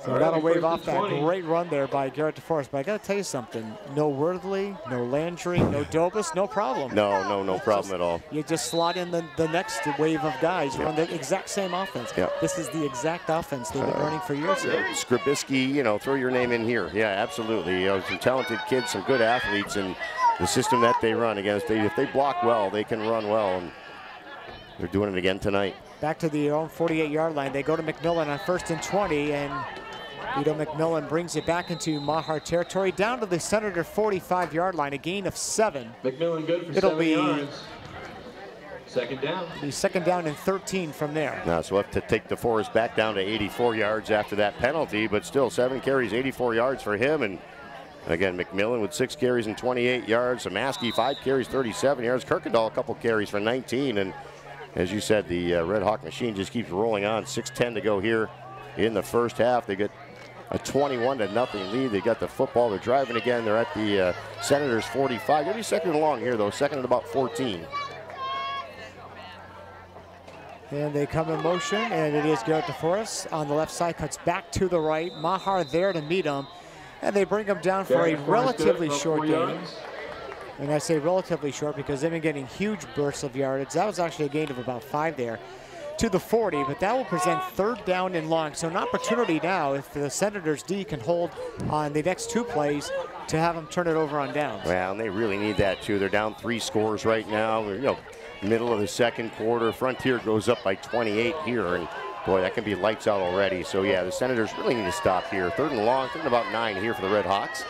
So All right, that'll wave off that 20. great run there by Garrett DeForest. But I got to tell you something. No Worthley, no Landry, no <sighs> Dobus, no problem. no, no, no problem at all. You just slot in the, the next wave of guys, We're on the exact same offense. Yep. This is the exact offense they've been uh, running for years here. Skrabisky, you know, throw your name in here. Yeah, absolutely. You know, some talented kids, some good athletes, and the system that they run against. They, if they block well, they can run well, and they're doing it again tonight. Back to the own 48-yard line. They go to McMillan on first and 20, and Vito McMillan brings it back into Mahar territory, down to the Senator 45-yard line, a gain of seven. McMillan good for It'll seven be- yards. Second down. Be second down and 13 from there. Now, so we'll have to take DeForest back down to 84 yards after that penalty, but still seven carries, 84 yards for him. And again, McMillan with six carries and 28 yards. Samaski, five carries, 37 yards. Kirkendall, a couple carries for 19. And as you said, the uh, Red Hawk machine just keeps rolling on. 6:10 to go here in the first half. They get a 21 to nothing lead. They got the football. They're driving again. They're at the uh, Senators 45. Gonna be second along here though. Second and about 14. And they come in motion, and it is Garrett DeForest on the left side, cuts back to the right. Mahar there to meet him, and they bring him down for a Garrett DeForest relatively short four gain. And I say relatively short because they've been getting huge bursts of yardage. That was actually a gain of about five there to the 40, but that will present third down and long. So an opportunity now if the Senators D can hold on the next two plays to have them turn it over on downs. Well, and they really need that too. They're down three scores right now. You know, middle of the second quarter. Frontier goes up by 28 here, and boy, that can be lights out already. So yeah, the Senators really need to stop here. Third and long, third and about nine here for the Red Hawks.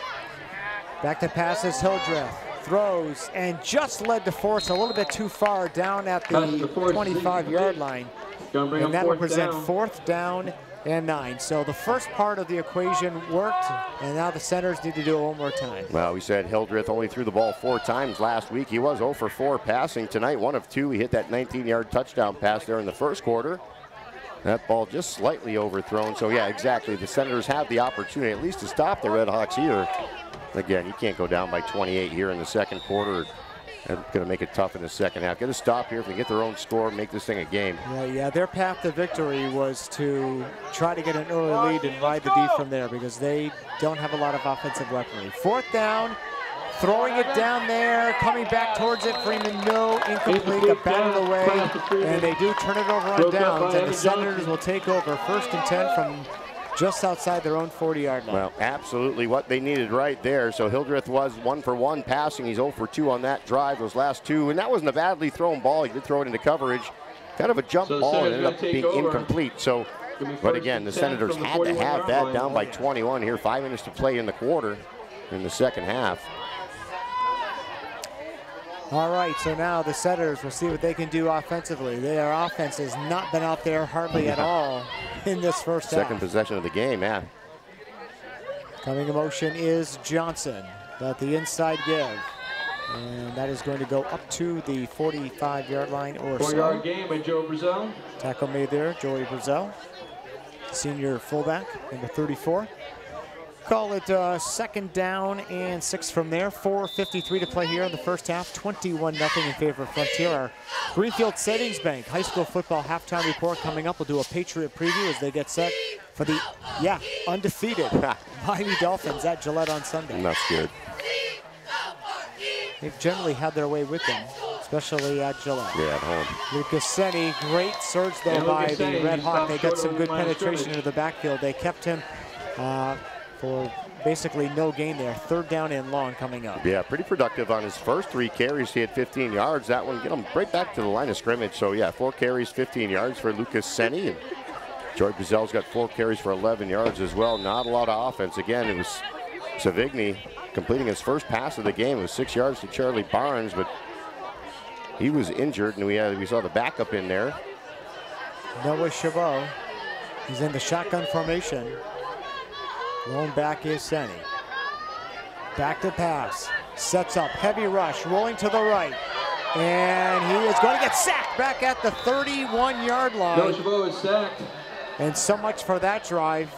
Back to passes, Hildreth throws and just led to force a little bit too far down at the 25 yard line. And that will fourth present down. fourth down and nine. So the first part of the equation worked, and now the Senators need to do it one more time. Well, we said Hildreth only threw the ball four times last week. He was 0 for 4 passing tonight, one of two. He hit that 19-yard touchdown pass there in the first quarter. That ball just slightly overthrown. So yeah, exactly. The Senators have the opportunity at least to stop the Red Hawks here. Again, you can't go down by 28 here in the second quarter. That's going to make it tough in the second half. Get a stop here if they get their own score, make this thing a game. Yeah, yeah, their path to victory was to try to get an early lead and ride the D from there because they don't have a lot of offensive weaponry. Fourth down, throwing it down there, coming back towards it. Freeman, no, incomplete, got batted away, and they do turn it over on downs, and the Eddie Senators will take over first and 10 from just outside their own 40-yard line. Well, absolutely what they needed right there. So Hildreth was one for one passing. He's 0 for 2 on that drive, those last two. And that wasn't a badly thrown ball. He did throw it into coverage. Kind of a jump So the ball. It ended up being over. incomplete. So, but again, the Senators the had to have that line. down by 21 here. Five minutes to play in the quarter in the second half. All right, so now the Senators will see what they can do offensively. Their offense has not been out there hardly at <laughs> all in this first Second half. possession of the game, yeah. Coming in motion is Johnson, but the inside give. And that is going to go up to the 45-yard line or Four so. yard game by Joe Brazil. Tackle made there, Joey Brazil, senior fullback, number 34. Call it uh, second down and six from there. 4.53 to play here in the first half. 21 0 in favor of Frontier. Our Greenfield Savings Bank high school football halftime report coming up. We'll do a Patriot preview as they get set for the, yeah, undefeated <laughs> Miami Dolphins at Gillette on Sunday. That's good. They've generally had their way with them, especially at Gillette. Yeah, at home. Lucas Senni, great surge though Yeah, by Lucas the Red Hawk. They got some good the line of penetration into the backfield. They kept him uh, for basically no gain there. Third down and long coming up. Yeah, pretty productive on his first three carries. He had 15 yards. That one get him right back to the line of scrimmage. So yeah, four carries, 15 yards for Lucas Senni. And Joey Brazil's got four carries for 11 yards as well. Not a lot of offense. Again, it was Sevigny completing his first pass of the game. It was six yards to Charlie Barnes, but he was injured, and we had we saw the backup in there. Noah Chabot. He's in the shotgun formation. Lone back is Senni. Back to pass. Sets up. Heavy rush. Rolling to the right. And he is going to get sacked back at the 31 yard line. Noah Chabot is sacked. And so much for that drive.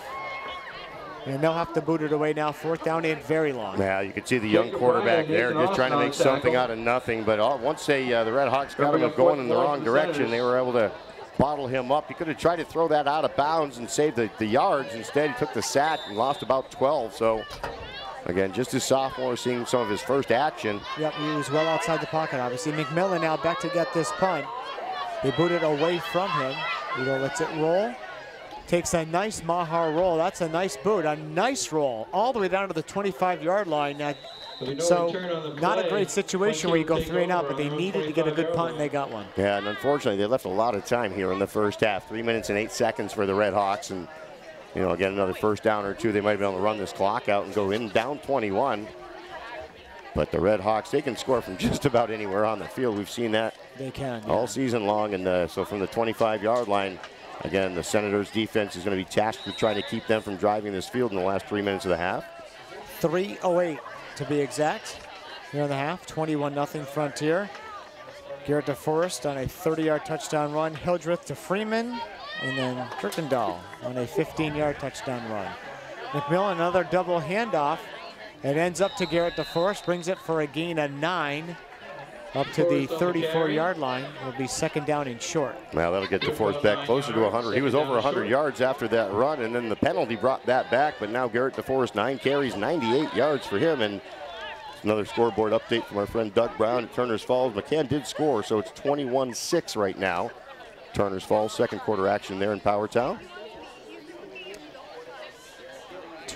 And they'll have to boot it away now. Fourth down and very long. Yeah, you can see the young quarterback there just trying to make something out of nothing. But all, once they, uh, the Red Hawks got him going in the wrong direction, they were able to bottle him up. He could have tried to throw that out of bounds and save the, the yards. Instead, he took the sack and lost about 12. So, again, just his sophomore, seeing some of his first action. Yep, he was well outside the pocket, obviously. McMillan now back to get this punt. They boot it away from him. Udo lets it roll. Takes a nice Mahar roll. That's a nice boot. A nice roll all the way down to the 25-yard line. Now, so return on the not a great situation where you go three and out, but they over on the needed to get a good punt and they got one. Yeah, and unfortunately, they left a lot of time here in the first half. Three minutes and eight seconds for the Red Hawks. And, you know, again, another first down or two. They might be able to run this clock out and go in down 21. But the Red Hawks, they can score from <laughs> just about anywhere on the field. We've seen that They can. yeah. all season long. And uh, so from the 25-yard line, again, the Senators' defense is going to be tasked with trying to keep them from driving this field in the last three minutes of the half. 308 to be exact. Here in the half, 21 0 Frontier. Garrett DeForest on a 30-yard touchdown run. Hildreth to Freeman, and then Kirkendall on a 15-yard touchdown run. McMillan another double handoff. It ends up to Garrett DeForest, brings it for a gain of nine. Up to the DeForest on the carry. 34-yard line. Will be second down and short. Now that'll get DeForest back closer to 100. He was over 100 yards after that run, and then the penalty brought that back. But now Garrett DeForest, nine carries, 98 yards for him. And another scoreboard update from our friend Doug Brown at Turner's Falls. McCann did score, so it's 21-6 right now. Turner's Falls, second quarter action there in Powertown.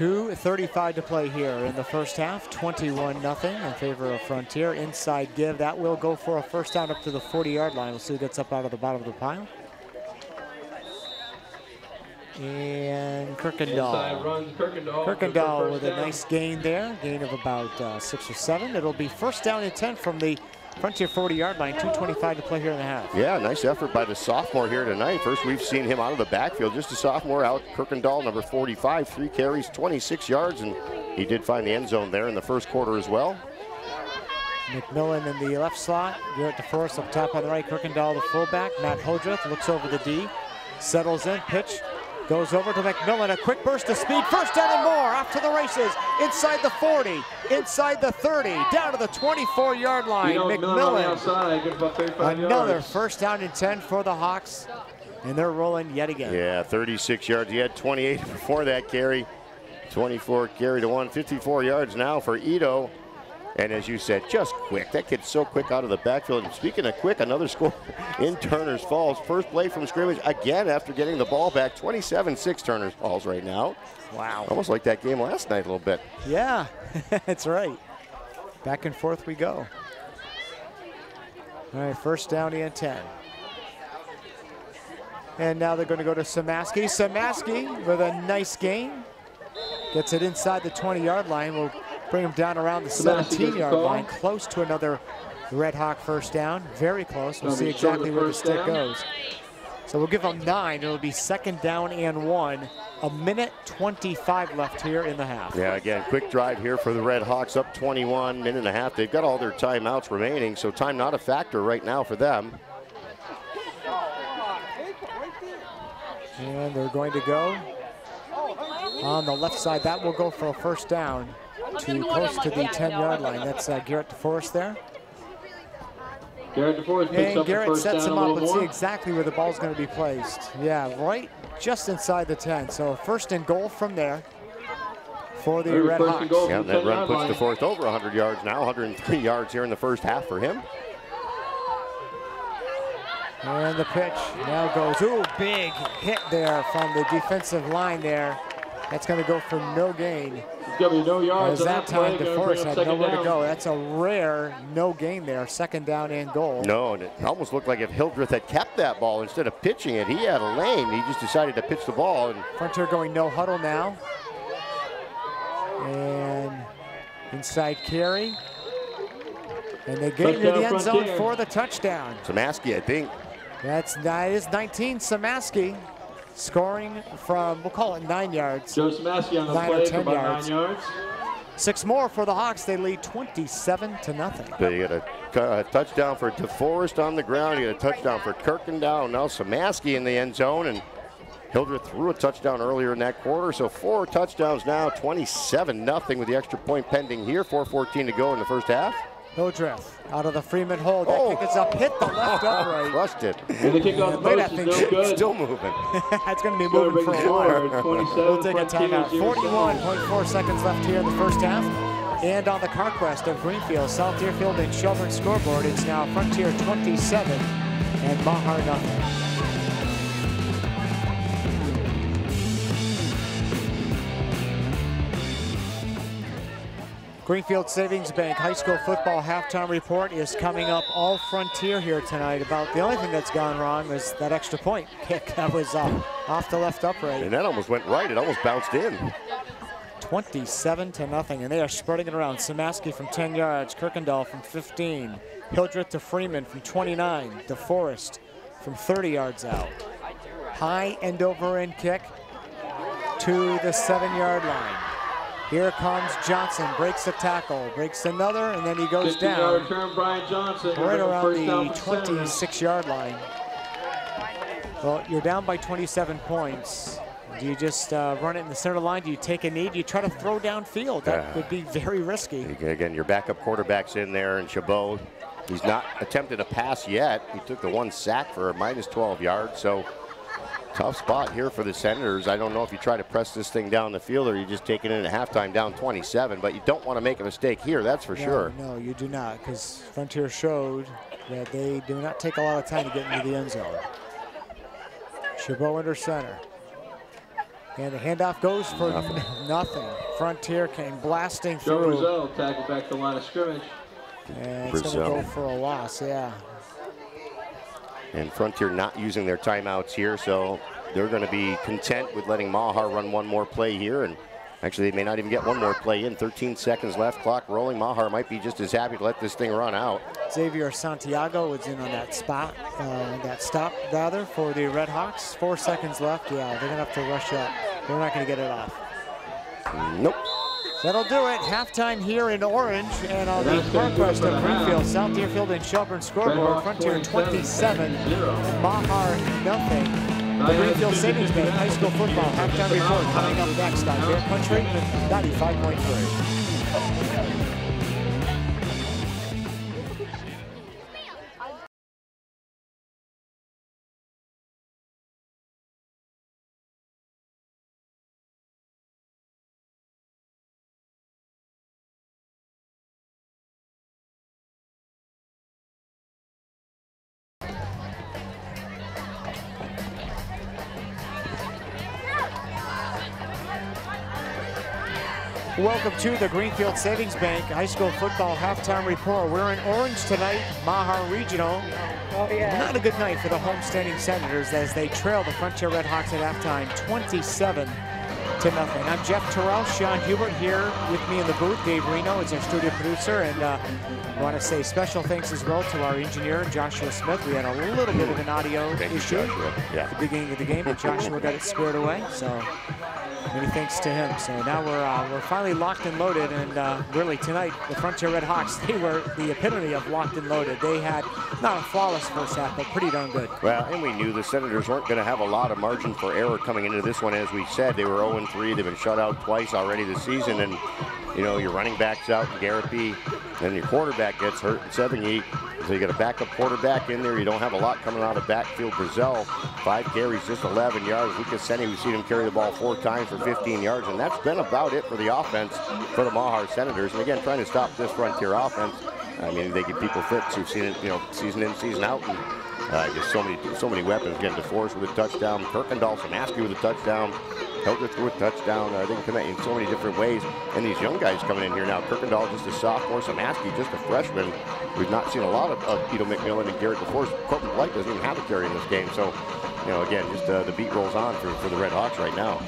2.35 to play here in the first half. 21 nothing in favor of Frontier. Inside give. That will go for a first down up to the 40 yard line. We'll see who gets up out of the bottom of the pile. And Kirkendall. runs Kirkendall. Kirkendall with a down. nice gain there. Gain of about uh, six or seven. It'll be first down and 10 from the Frontier 40 yard line. 2.25 to play here in the half. Yeah, nice effort by the sophomore here tonight. First we've seen him out of the backfield, just a sophomore out. Kirkendall, number 45, three carries, 26 yards, and he did find the end zone there in the first quarter as well. McMillan in the left slot. Garrett DeForest up top on the right. Kirkendall the fullback. Pat Hildreth looks over the D. Settles in. Pitch. Goes over to McMillan. A quick burst of speed. First down and more. Off to the races. Inside the 40. Inside the 30. Down to the 24-yard line. You know, Miller on the McMillan. outside, good about 35 Another yards. first down and 10 for the Hawks. And they're rolling yet again. Yeah, 36 yards. He had 28 <laughs> before that carry. 24 carry to one, 54 yards now for Ito. And as you said, just quick. That kid's so quick out of the backfield. And speaking of quick, another score <laughs> in Turner's Falls. First play from scrimmage again after getting the ball back. 27-6 Turner's Falls right now. Wow. Almost like that game last night a little bit. Yeah, <laughs> that's right. Back and forth we go. All right, first down and 10. And now they're going to go to Samaski. Samaski with a nice gain. Gets it inside the 20-yard line. We'll bring him down around the Samaski gets the 17-yard line, close to another Red Hawk first down. Very close. We'll see be short of exactly the where the stick down. goes. So we'll give them nine. It'll be second down and one. A minute 25 left here in the half. Yeah, again, quick drive here for the Red Hawks, up 21, minute and a half. They've got all their timeouts remaining, so time not a factor right now for them. And they're going to go on the left side. That will go for a first down to close to the 10-yard line. That's uh, Garrett DeForest there. Garrett DeForest picks And up the Garrett first sets down him up. Let's see exactly where the ball's going to be placed. Yeah, right just inside the 10. So first and goal from there for the There's Red first Hawks. Yeah, that run puts line. DeForest over 100 yards now, 103 yards here in the first half for him. And the pitch now goes, ooh, big hit there from the defensive line there. That's going to go for no gain. It's gonna be no yards As that that play. time, DeForest had second nowhere to go. That's a rare no gain there, second down and goal. No, and it almost looked like if Hildreth had kept that ball instead of pitching it, he had a lane. He just decided to pitch the ball, and Frontier going no huddle now. And inside carry. And they get into the end zone Frontier. for the touchdown. Samaski, I think, That's that is 19 Samaski scoring from we'll call it nine yards. Joe Samaski on the Nine or play for 10 yards. nine yards. Six more for the Hawks. They lead 27 to nothing. they got a touchdown for DeForest on the ground. You got a touchdown for Kirkendall. Now Samaski in the end zone, and Hildreth threw a touchdown earlier in that quarter. So four touchdowns now, 27 nothing with the extra point pending here. 4:14 to go in the first half. Hildreth out of the Freeman hole. That Oh. kick is up, hit the left oh. upright. Crushed it. And the kickoff Look at post that is thing. no good. Still moving. It's going to be Gonna moving for a while. forward. We'll take a timeout. 41.4 seconds left here in the first half. And on the CarQuest of Greenfield, South Deerfield, and Shelburne scoreboard, it's now Frontier 27 and Mahar nothing. Greenfield Savings Bank High School Football Halftime Report is coming up all Frontier here tonight. About the only thing that's gone wrong was that extra point <laughs> kick that was uh, off the left upright. And that almost went right. It almost bounced in. 27 to nothing, and they are spreading it around. Samaski from 10 yards, Kirkendall from 15, Hildreth to Freeman from 29, DeForest from 30 yards out. High end over end kick to the seven yard line. Here comes Johnson, breaks a tackle, breaks another, and then he goes down return, Brian Johnson. right around the for the Senators. 26 yard line. Well, you're down by 27 points. Do you just uh, run it in the center line? Do you take a knee? Do you try to throw downfield? That Yeah. would be very risky. Again, your backup quarterback's in there, and Chabot, he's not attempted a pass yet. He took the one sack for a minus 12 yards, so tough spot here for the Senators. I don't know if you try to press this thing down the field or you just take it in at halftime down 27, but you don't want to make a mistake here, that's for No, sure. No, you do not, because Frontier showed that they do not take a lot of time to get into the end zone. Chabot under center. And the handoff goes for Nothing. nothing. Frontier came blasting Joe through. Brazil tackled back the line of scrimmage. And it's going to go for a loss, yeah. And Frontier not using their timeouts here, so they're going to be content with letting Mahar run one more play here. And actually, they may not even get one more play in. 13 seconds left, clock rolling. Mahar might be just as happy to let this thing run out. Xavier Santiago was in on that spot, uh, that stop rather, for the Red Hawks. Four seconds left. Yeah, they're going to have to rush up. They're not going to get it off. Nope. That'll do it. Halftime here in Orange and on the That's gonna do it CarQuest for of. Greenfield, South Deerfield, and Shelburne scoreboard. Frontier 27, 0. Mahar nothing. The Greenfield Savings Bank High School Football Halftime Report coming up next on Bear Country 95.3. Welcome to the Greenfield Savings Bank High School Football Halftime Report. We're in Orange tonight, Mahar Regional. Not a good night for the homestanding Senators as they trail the Frontier Redhawks at halftime, 27 to nothing. I'm Jeff Terrell, Sean Hubert here with me in the booth. Dave Reno is our studio producer, and uh, I want to say special thanks as well to our engineer Joshua Smith. We had a little bit of an audio Thank you, issue Joshua. at the Yeah. beginning of the game, but Joshua got it squared away. So Many thanks to him. So now we're uh, we're finally locked and loaded, and uh, really tonight the Frontier Red Hawks <laughs> they were the epitome of locked and loaded. They had not a flawless first half, but pretty darn good. Well, and we knew the Senators weren't going to have a lot of margin for error coming into this one. As we said, they were 0-3. They've been shut out twice already this season, and you know your running backs out, Garrett. Then your quarterback gets hurt in Sevigny. So you got a backup quarterback in there. You don't have a lot coming out of backfield. Brazil, five carries, just 11 yards. Lucas Senni, we've seen him carry the ball four times for 15 yards, and that's been about it for the offense for the Mahar Senators. And again, trying to stop this frontier offense. I mean, they get people fits who've seen it, you know, season in, season out. And, uh, just so many, so many weapons. Again, DeForest with a touchdown, Kirkendall, Samaski with a touchdown. Hildreth threw a touchdown. Uh, they can come in so many different ways. And these young guys coming in here now. Kirkendall just a sophomore. Samaski just a freshman. We've not seen a lot of, Ito McMillan and Garrett DeForest. Corbin Blight doesn't even have a carry in this game. So, you know, again, just uh, the beat rolls on for, for the Red Hawks right now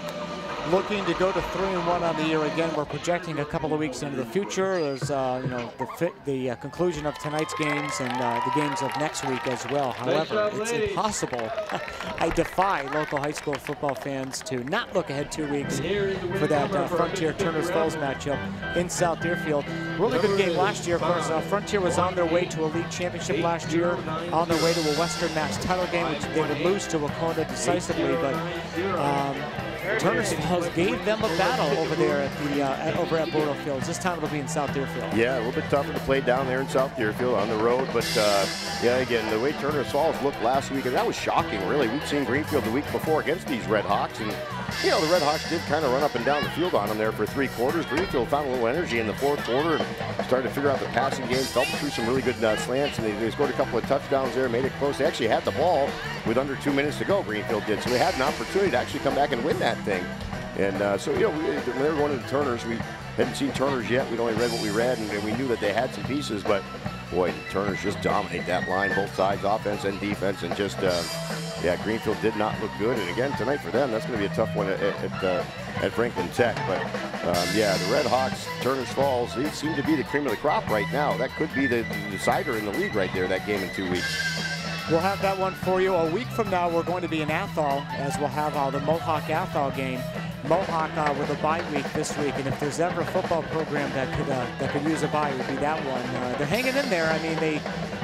looking to go to three and one on the year again. We're projecting a couple of weeks into the future. There's uh, you know the fit, the uh, conclusion of tonight's games and uh, the games of next week as well. However, it's impossible. <laughs> I defy local high school football fans to not look ahead two weeks for that uh, Frontier Turner's Falls matchup in South Deerfield. Really good game last year. Of course, uh, Frontier was on their way to a league championship last year, on their way to a Western Mass title game, which they would lose to Wahconah decisively, but. Um, Turner's Falls gave them a battle over there at the uh, at, over at Bordeaux Fields. This time it'll be in South Deerfield. Yeah, a little bit tougher to play down there in South Deerfield on the road, but uh, yeah, again, the way Turner's Falls looked last week, and that was shocking, really. We'd seen Greenfield the week before against these Red Hawks, and you know the Red Hawks did kind of run up and down the field on them there for three quarters. Greenfield found a little energy in the fourth quarter and started to figure out the passing game. Felt through some really good uh, slants, and they, they scored a couple of touchdowns there, made it close. They actually had the ball with under two minutes to go. Greenfield did, so they had an opportunity to actually come back and win that thing. And uh, so, you know, we, when they were going to the Turners, we hadn't seen Turners yet. We'd only read what we read, and, and we knew that they had some pieces. But, boy, the Turners just dominate that line, both sides, offense and defense. And just, uh, yeah, Greenfield did not look good. And, again, tonight for them, that's going to be a tough one at, at, uh, at Franklin Tech. But, um, yeah, the Red Hawks, Turners Falls, they seem to be the cream of the crop right now. That could be the, the decider in the league right there, that game in two weeks. We'll have that one for you. A week from now, we're going to be in Athol, as we'll have uh, the Mohawk Athol game. Mohawk uh, with a bye week this week, and if there's ever a football program that could uh, that could use a bye, it would be that one. Uh, they're hanging in there. I mean, they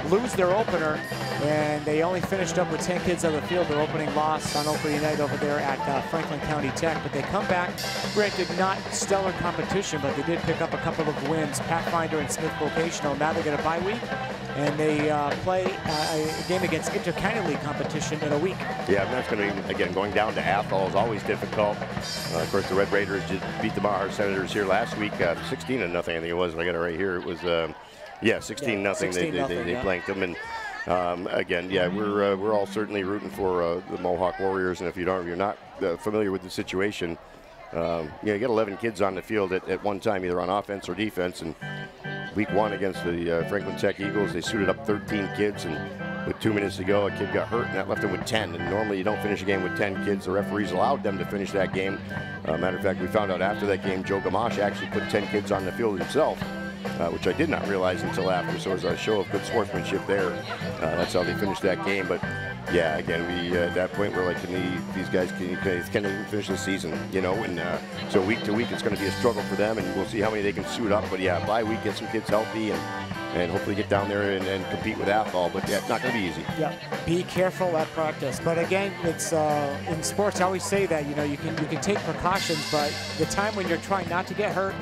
lose their opener, and they only finished up with 10 kids on the field. Their opening loss on opening night over there at uh, Franklin County Tech, but they come back. Granted, not stellar competition, but they did pick up a couple of wins. Pathfinder and Smith Vocational. Now they get a bye week, and they uh, play a game against Inter-County League competition in a week. Yeah, and that's going to be again going down to Athol is always difficult. Uh, of course, the Red Raiders just beat the Mahar Senators here last week, uh, 16 and nothing. I think it was. I got it right here. It was, um, yeah, 16 yeah, nothing. 16 they, nothing, they, they, yeah. blanked them, and um, again, yeah, we're uh, we're all certainly rooting for uh, the Mohawk Warriors. And if you don't, if you're not uh, familiar with the situation, um, you know, you get 11 kids on the field at, at one time, either on offense or defense. And week one against the uh, Franklin Tech Eagles, they suited up 13 kids, and with two minutes to go, a kid got hurt, and that left them with 10. And normally you don't finish a game with 10 kids. The referees allowed them to finish that game. Uh, matter of fact, we found out after that game, Joe Gamache actually put 10 kids on the field himself. Uh, which I did not realize until after. So it was a show of good sportsmanship there. Uh, that's how they finished that game. But yeah, again, we uh, at that point we're like, can these guys can, can they finish the season? You know, and uh, so week to week it's going to be a struggle for them, and we'll see how many they can suit up. But yeah, by week, get some kids healthy and and hopefully get down there and, and compete with Athol. But yeah, it's not going to be easy. Yeah, be careful at practice. But again, it's uh, in sports. I always say that you know you can you can take precautions, but the time when you're trying not to get hurt,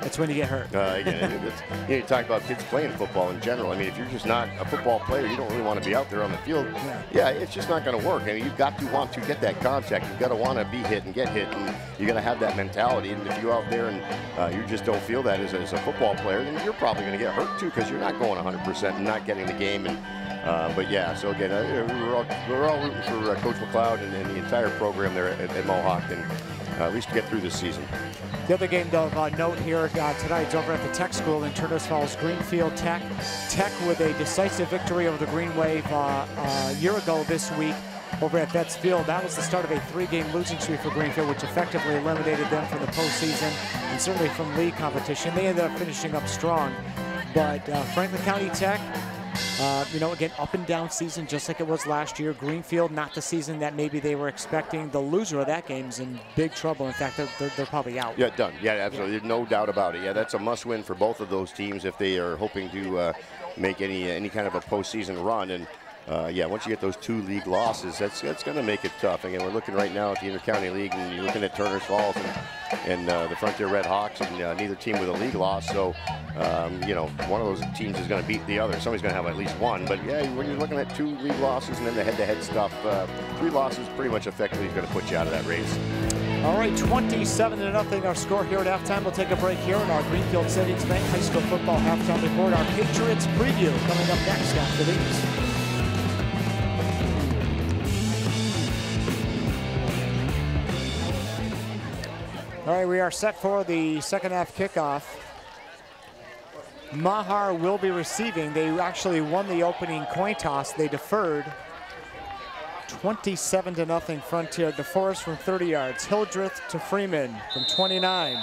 that's when you get hurt. Uh, again, <laughs> you, know, you talk about kids playing football in general. I mean, if you're just not a football player, you don't really want to be out there on the field. Yeah, yeah it's just not going to work. I mean, you've got to want to get that contact. You've got to want to be hit and get hit, and you got to have that mentality. And if you're out there and uh, you just don't feel that as, as a football player, then you're probably going to get hurt too because you're not going 100% and not getting the game. And uh, but yeah, so again, uh, we're, all, we're all rooting for uh, Coach McLeod and, and, the entire program there at, at Mohawk, and at least get through this season. The other game of uh, note here uh, tonight is over at the Tech School in Turners Falls, Greenfield Tech. Tech with a decisive victory over the Green Wave uh, a year ago this week over at Betts Field. That was the start of a three-game losing streak for Greenfield, which effectively eliminated them from the postseason and certainly from league competition. They ended up finishing up strong. But uh, Franklin County Tech Uh, you know, again, up and down season, just like it was last year. Greenfield, not the season that maybe they were expecting. The loser of that game is in big trouble. In fact, they're, they're, they're probably out. Yeah, done. Yeah, absolutely. Yeah. No doubt about it. Yeah, that's a must-win for both of those teams if they are hoping to uh, make any any kind of a postseason run. And uh, yeah, once you get those two league losses, that's that's going to make it tough. Again, we're looking right now at the Intercounty League, and you're looking at Turner's Falls and, and uh, the Frontier Red Hawks, and uh, neither team with a league loss. So, um, you know, one of those teams is going to beat the other. Somebody's going to have at least one. But yeah, when you're looking at two league losses and then the head-to-head stuff, uh, three losses pretty much effectively is going to put you out of that race. All right, 27 to nothing our score here at halftime. We'll take a break here in our Greenfield Savings Bank High School Football halftime report. Our Patriots preview coming up next after these. All right, we are set for the second half kickoff. Mahar will be receiving. They actually won the opening coin toss. They deferred 27 to nothing Frontier. DeForest from 30 yards. Hildreth to Freeman from 29.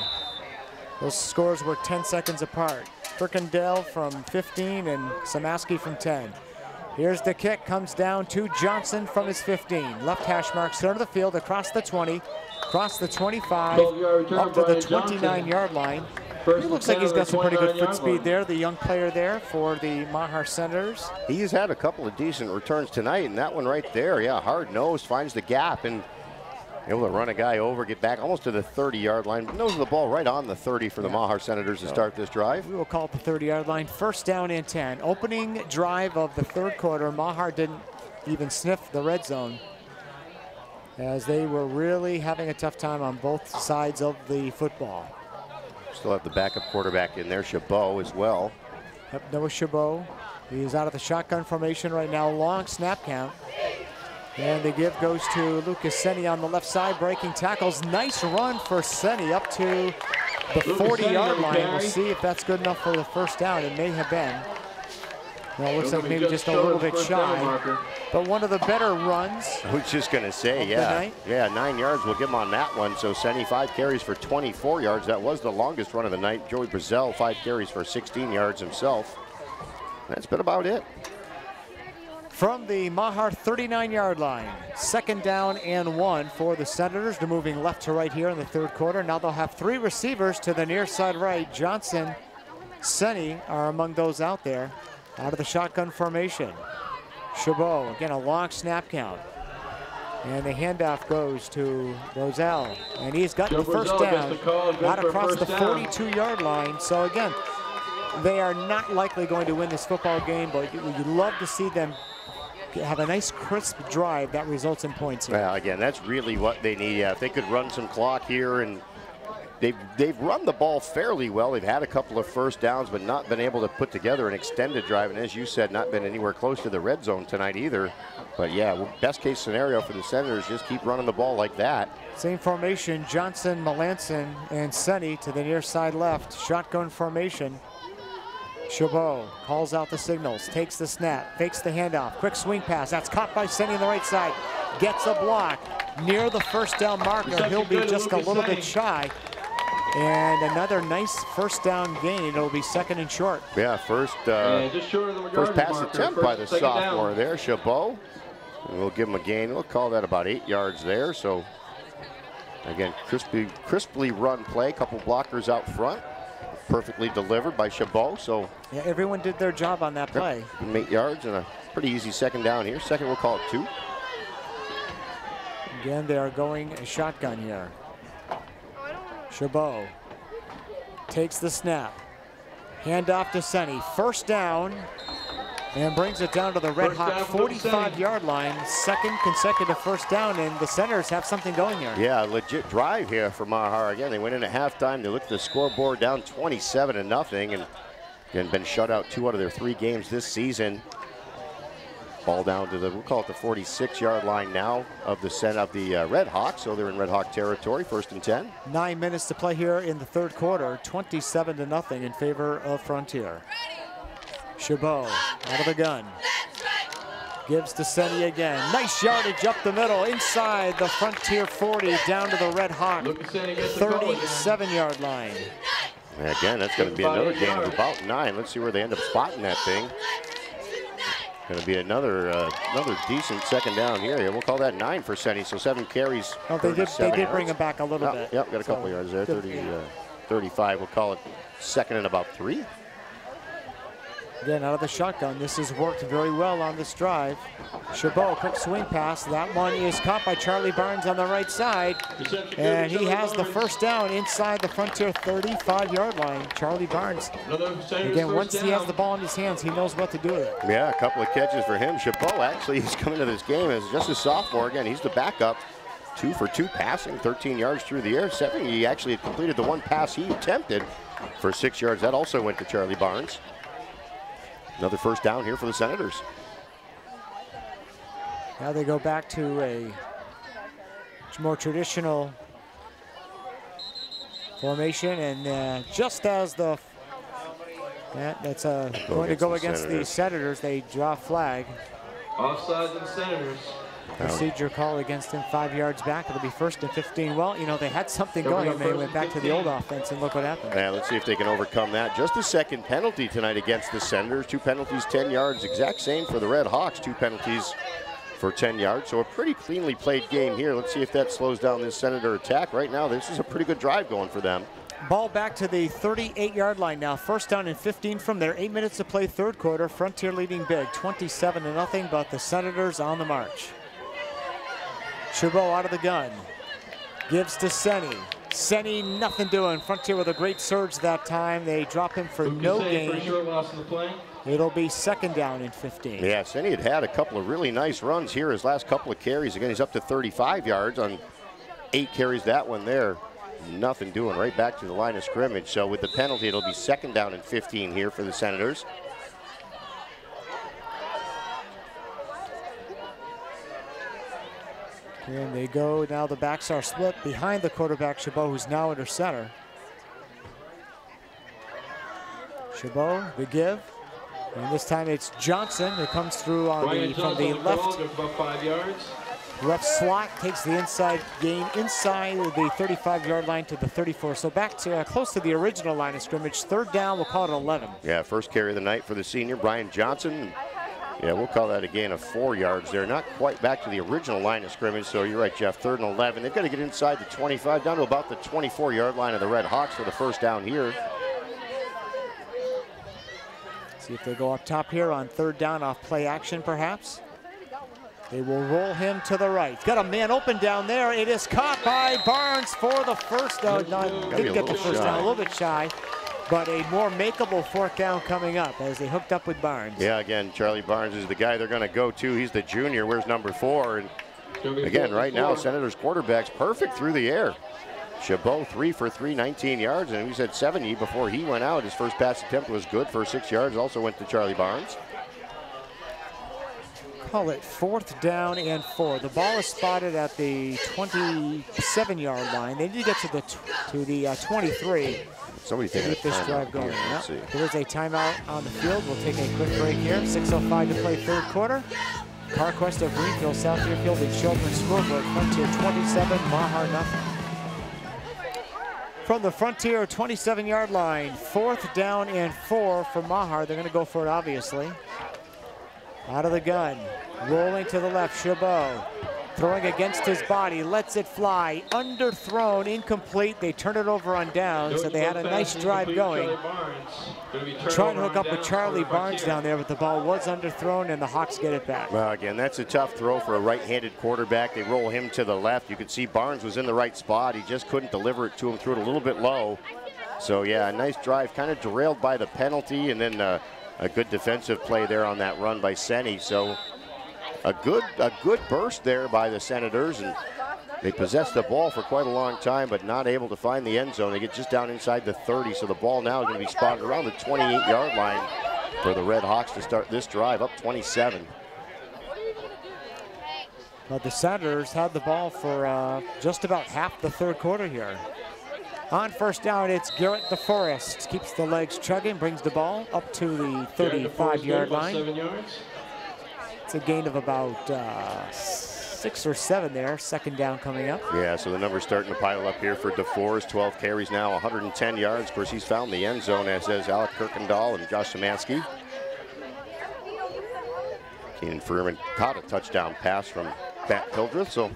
Those scores were 10 seconds apart. Kirkendall from 15 and Samaski from 10. Here's the kick, comes down to Johnson from his 15. Left hash mark, center of the field, across the 20, across the 25, up to the 29-yard line. He looks like he's got some pretty good foot speed there, the young player there for the Mahar Senators. He's had a couple of decent returns tonight, and that one right there, yeah, hard nose, finds the gap, and able to run a guy over, get back almost to the 30-yard line. Nose the ball right on the 30 for the yeah. Mahar Senators to start this drive. We will call it the 30-yard line. First down and 10. Opening drive of the third quarter. Mahar didn't even sniff the red zone as they were really having a tough time on both sides of the football. Still have the backup quarterback in there, Chabot as well. Yep, Noah Chabot. He is out of the shotgun formation right now. Long snap count. And the give goes to Lucas Senni on the left side, breaking tackles. Nice run for Senni up to the 40-yard line. We'll see if that's good enough for the first down. It may have been. Well, it looks like maybe just a little bit shy. But one of the better runs. I was just going to say, yeah. Yeah, nine yards. We'll give him on that one. So Senni, five carries for 24 yards. That was the longest run of the night. Joey Brazel, five carries for 16 yards himself. That's been about it from the Mahar 39-yard line. Second down and one for the Senators. They're moving left to right here in the third quarter. Now they'll have three receivers to the near side right. Johnson, Senni are among those out there out of the shotgun formation. Chabot, again, a long snap count. And the handoff goes to Roselle. And he's got Joe the first down out across the 42-yard line. So again, they are not likely going to win this football game, but you'd love to see them have a nice crisp drive that results in points here. Well, again, that's really what they need. Yeah, if they could run some clock here and they've they've run the ball fairly well. They've had a couple of first downs, but not been able to put together an extended drive. And as you said, not been anywhere close to the red zone tonight either. But yeah, best case scenario for the Senators, just keep running the ball like that. Same formation, Johnson, Melanson, and Senni to the near side left. Shotgun formation. Chabot calls out the signals, takes the snap, fakes the handoff, quick swing pass. That's caught by Senni on the right side. Gets a block near the first down marker. He'll be just a little bit shy. And another nice first down gain. It'll be second and short. Yeah, first uh, first pass attempt by the sophomore down. there, Chabot. And we'll give him a gain. We'll call that about eight yards there. So again, crisply, crisply run play. Couple blockers out front perfectly delivered by Chabot. So yeah, everyone did their job on that play. Eight yards and a pretty easy second down here. Second, we'll call it two. Again, they are going shotgun here. Chabot takes the snap. Hand off to Senni. First down and brings it down to the Red Hawk 45-yard line. Second consecutive first down, and the Senators have something going here. Yeah, legit drive here for Mahar. Again, they went in at halftime. They looked at the scoreboard down 27 to nothing, and again, been shut out two out of their three games this season. Ball down to the, we'll call it the 46-yard line now of the set of the uh, Red Hawks. So they're in Red Hawk territory, first and 10. Nine minutes to play here in the third quarter, 27 to nothing in favor of Frontier. Chabot out of the gun. Gives to Senni again. Nice yardage up the middle, inside the Frontier 40, down to the Red Hawk 37-yard line. again, that's going to be another game of about nine. Let's see where they end up spotting that thing. Going to be another uh, another decent second down here. We'll call that nine for Senni. So seven carries. Oh, they did, they 37 did bring him back a little bit. Yep, got a couple yards there. good, 30, uh, 35. We'll call it second and about three. Again, out of the shotgun, this has worked very well on this drive. Chabot, quick swing pass. That one is caught by Charlie Barnes on the right side. And he has the first down inside the Frontier 35-yard line. Charlie Barnes. Again, once he has the ball in his hands, he knows what to do with it. Yeah, a couple of catches for him. Chabot actually, <laughs> he's coming to this game as just a sophomore. Again, he's the backup. Two for two passing, 13 yards through the air. Seven, he actually completed the one pass he attempted for six yards. That also went to Charlie Barnes. Another first down here for the Senators. Now they go back to a more traditional formation, and uh, just as the that, that's uh, going to go the against the Senators. Senators, they draw flag. Offside to the Senators. Procedure call against him five yards back. It'll be first and 15. Well, you know, they had something going be and on they went back to the old offense and look what happened. Yeah, let's see if they can overcome that. Just a second penalty tonight against the Senators. Two penalties, 10 yards. Exact same for the Red Hawks. Two penalties for 10 yards. So a pretty cleanly played game here. Let's see if that slows down this Senator attack. Right now, this is a pretty good drive going for them. Ball back to the 38-yard line now. First down and 15 from there. Eight minutes to play third quarter. Frontier leading big, 27 to nothing, but the Senators on the march. Chabot out of the gun. Gives to Senni. Senni, nothing doing. Frontier with a great surge that time. They drop him for no say for a gain. short loss in the play? It'll be second down and 15. Yeah, Senni had had a couple of really nice runs here. His last couple of carries. Again, he's up to 35 yards on eight carries. That one there, nothing doing. Right back to the line of scrimmage. So with the penalty, it'll be second down and 15 here for the Senators. And they go, now the backs are split behind the quarterback, Chabot, who's now under center. Chabot, the give. And this time it's Johnson who comes through on Brian the, from Johnson the on the ball, left about five yards. left slot, takes the inside gain inside the 35-yard line to the 34. So back to uh, close to the original line of scrimmage. Third down, we'll call it 11. Yeah, first carry of the night for the senior, Brian Johnson. Yeah, we'll call that a gain of four yards there. Not quite back to the original line of scrimmage, so you're right, Jeff. Third and 11. They've got to get inside the 25, down to about the 24-yard line of the Red Hawks for the first down here. See if they go up top here on third down off play action, perhaps. They will roll him to the right. Got a man open down there. It is caught by Barnes for the first down. Didn't get the first shy. down, a little bit shy, but a more makeable fourth down coming up as they hooked up with Barnes. Yeah, again, Charlie Barnes is the guy they're going to go to. He's the junior. Where's number four? And again, right now. Senators quarterback's perfect through the air. Chabot three for three, 19 yards, and he said 70 before he went out. His first pass attempt was good for six yards. Also went to Charlie Barnes. Call it fourth down and four. The ball is spotted at the 27-yard line. They need to get to the to the uh, 23. Somebody to taking a keep this drive going. Yep. There is a timeout on the field. We'll take a quick break here. 6.05 to play third quarter. CarQuest of Greenfield, South Deerfield, and Shelburne Scoreboard. Frontier 27, Mahar nothing. From the Frontier 27-yard line, fourth down and four for Mahar. They're going to go for it, obviously. Out of the gun, rolling to the left, Chabot. Throwing against his body, lets it fly, underthrown, incomplete. They turn it over on down, so they had a nice drive going. Trying to hook up with Charlie Barnes down there, but the ball was underthrown, and the Hawks get it back. Well, again, that's a tough throw for a right-handed quarterback. They roll him to the left. You can see Barnes was in the right spot. He just couldn't deliver it to him, threw it a little bit low. So, yeah, a nice drive, kind of derailed by the penalty, and then uh, a good defensive play there on that run by Senni. So, a good, a good burst there by the Senators, and they possessed the ball for quite a long time, but not able to find the end zone. They get just down inside the 30, so the ball now is going to be spotted around the 28-yard line for the Red Hawks to start this drive, up 27. But the Senators had the ball for uh, just about half the third quarter here. On first down, it's Garrett DeForest. Keeps the legs chugging, brings the ball up to the 35-yard line. Seven yards. It's a gain of about uh, six or seven there. Second down coming up. Yeah, so the numbers starting to pile up here for DeForest. 12 carries now, 110 yards. Of course, he's found the end zone, as does Alec Kirkendall and Josh Samaski. Keenan Freeman caught a touchdown pass from Pat Hildreth. So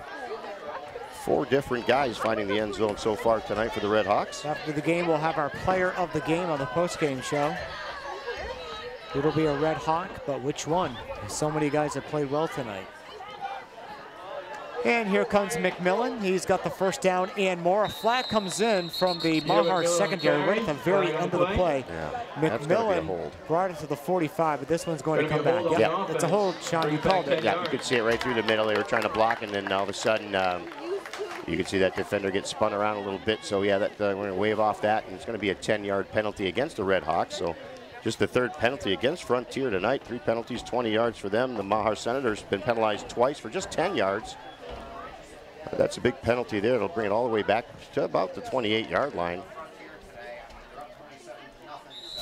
four different guys finding the end zone so far tonight for the Red Hawks. After the game, we'll have our player of the game on the post-game show. It'll be a Red Hawk, but which one? So many guys have played well tonight. And here comes McMillan. He's got the first down and more. A flag comes in from the Mahar secondary right at the very end of the play. Yeah, that's gonna be a McMillan hold. brought it to the 45, but this one's going to come back. hold Yeah, it's a offense. hold, Sean. Bring You called it. Yeah, you could see it right through the middle. They were trying to block, and then all of a sudden, um, you could see that defender get spun around a little bit. So yeah, that uh, we're going to wave off that, and it's going to be a 10-yard penalty against the Red Hawks. So just the third penalty against Frontier tonight. Three penalties, 20 yards for them. The Mahar Senators been penalized twice for just 10 yards. That's a big penalty there. It'll bring it all the way back to about the 28-yard line.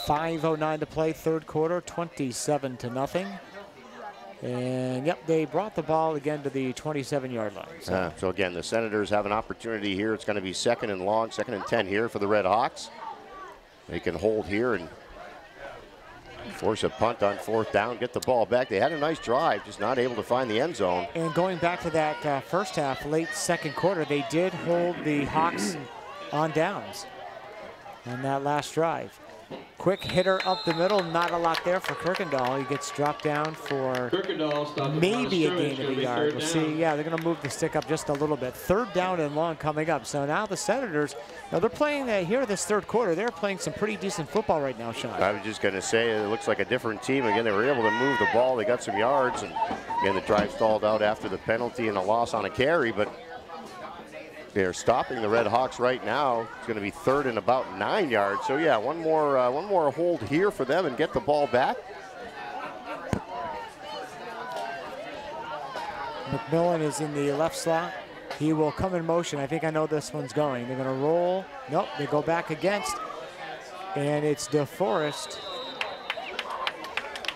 5.09 to play, third quarter, 27 to nothing. And yep, they brought the ball again to the 27-yard line. So Uh, so again, the Senators have an opportunity here. It's going to be second and long, second and 10 here for the Red Hawks. They can hold here and force a punt on fourth down, get the ball back. They had a nice drive, just not able to find the end zone. And going back to that uh, first half, late second quarter, they did hold the Hawks on downs on that last drive. Quick hitter up the middle, not a lot there for Kirkendall. He gets dropped down for Kirkendall stopped the maybe a gain of a yard. We'll down. see. Yeah, they're going to move the stick up just a little bit. Third down and long coming up. So now the Senators, now they're playing uh, here this third quarter. They're playing some pretty decent football right now, Sean. I was just going to say, it looks like a different team. Again, they were able to move the ball. They got some yards, and again, the drive stalled out after the penalty and a loss on a carry, but they're stopping the Red Hawks right now. It's going to be third and about nine yards. So yeah, one more, uh, one more hold here for them and get the ball back. McMillan is in the left slot. He will come in motion. I think I know this one's going. They're going to roll. Nope, they go back against. And it's DeForest.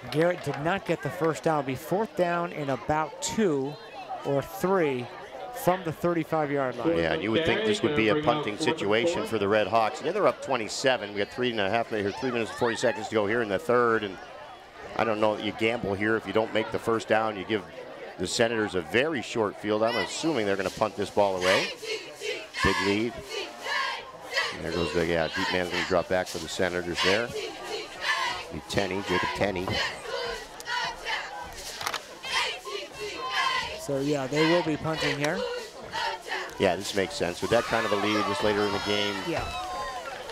Garrett did not get the first down. It'll be fourth down in about two or three from the 35-yard line. Yeah, and you would think this would be a punting situation for the Red Hawks. Yeah, they're up 27. We got three and a half minutes, three minutes and 40 seconds to go here in the third, and I don't know that you gamble here if you don't make the first down. You give the Senators a very short field. I'm assuming they're going to punt this ball away. Big lead. And there goes the yeah, deep man's going to drop back for the Senators there. Be Tenney, Jacob Tenney. So yeah, they will be punting here. Yeah, this makes sense. With that kind of a lead this later in the game, Yeah.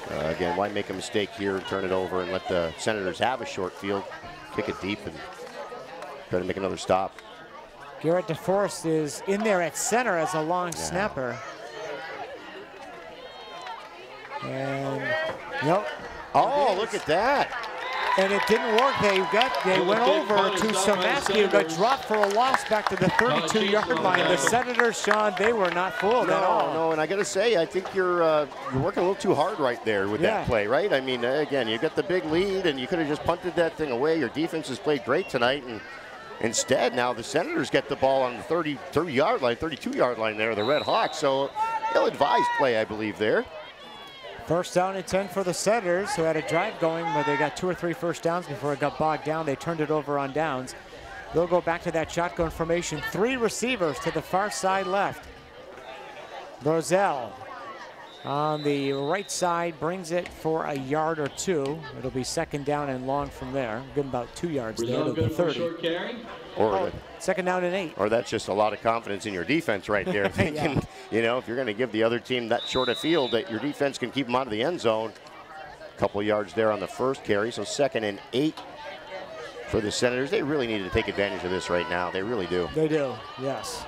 Uh, again, why make a mistake here and turn it over and let the Senators have a short field, kick it deep, and try to make another stop? Garrett DeForest is in there at center as a long snapper. And nope. Oh, look at that! And it didn't work. They got they went over to is not Samaski who got dropped for a loss back to the 32-yard line. The Senators, Sean, they were not fooled at No, all. no, and I got to say, I think you're uh, you're working a little too hard right there with Yeah. that play, right? I mean, uh, again, you got the big lead, and you could have just punted that thing away. Your defense has played great tonight, and instead, now the Senators get the ball on the 30, 30 yard line, 32 yard line there, the Red Hawks. So, ill-advised play, I believe there. First down and 10 for the Senators, who had a drive going where they got two or three first downs before it got bogged down. They turned it over on downs. They'll go back to that shotgun formation. Three receivers to the far side left. Roselle on the right side brings it for a yard or two. It'll be second down and long from there. Good about two yards there to Brazil the for 30. short carry. Or Oh, the, second down and eight. or that's just a lot of confidence in your defense right there. <laughs> Thinking, Yeah. you know, if you're going to give the other team that short a field, that your defense can keep them out of the end zone. A couple yards there on the first carry, so second and eight for the Senators. They really need to take advantage of this right now. They really do. They do, yes.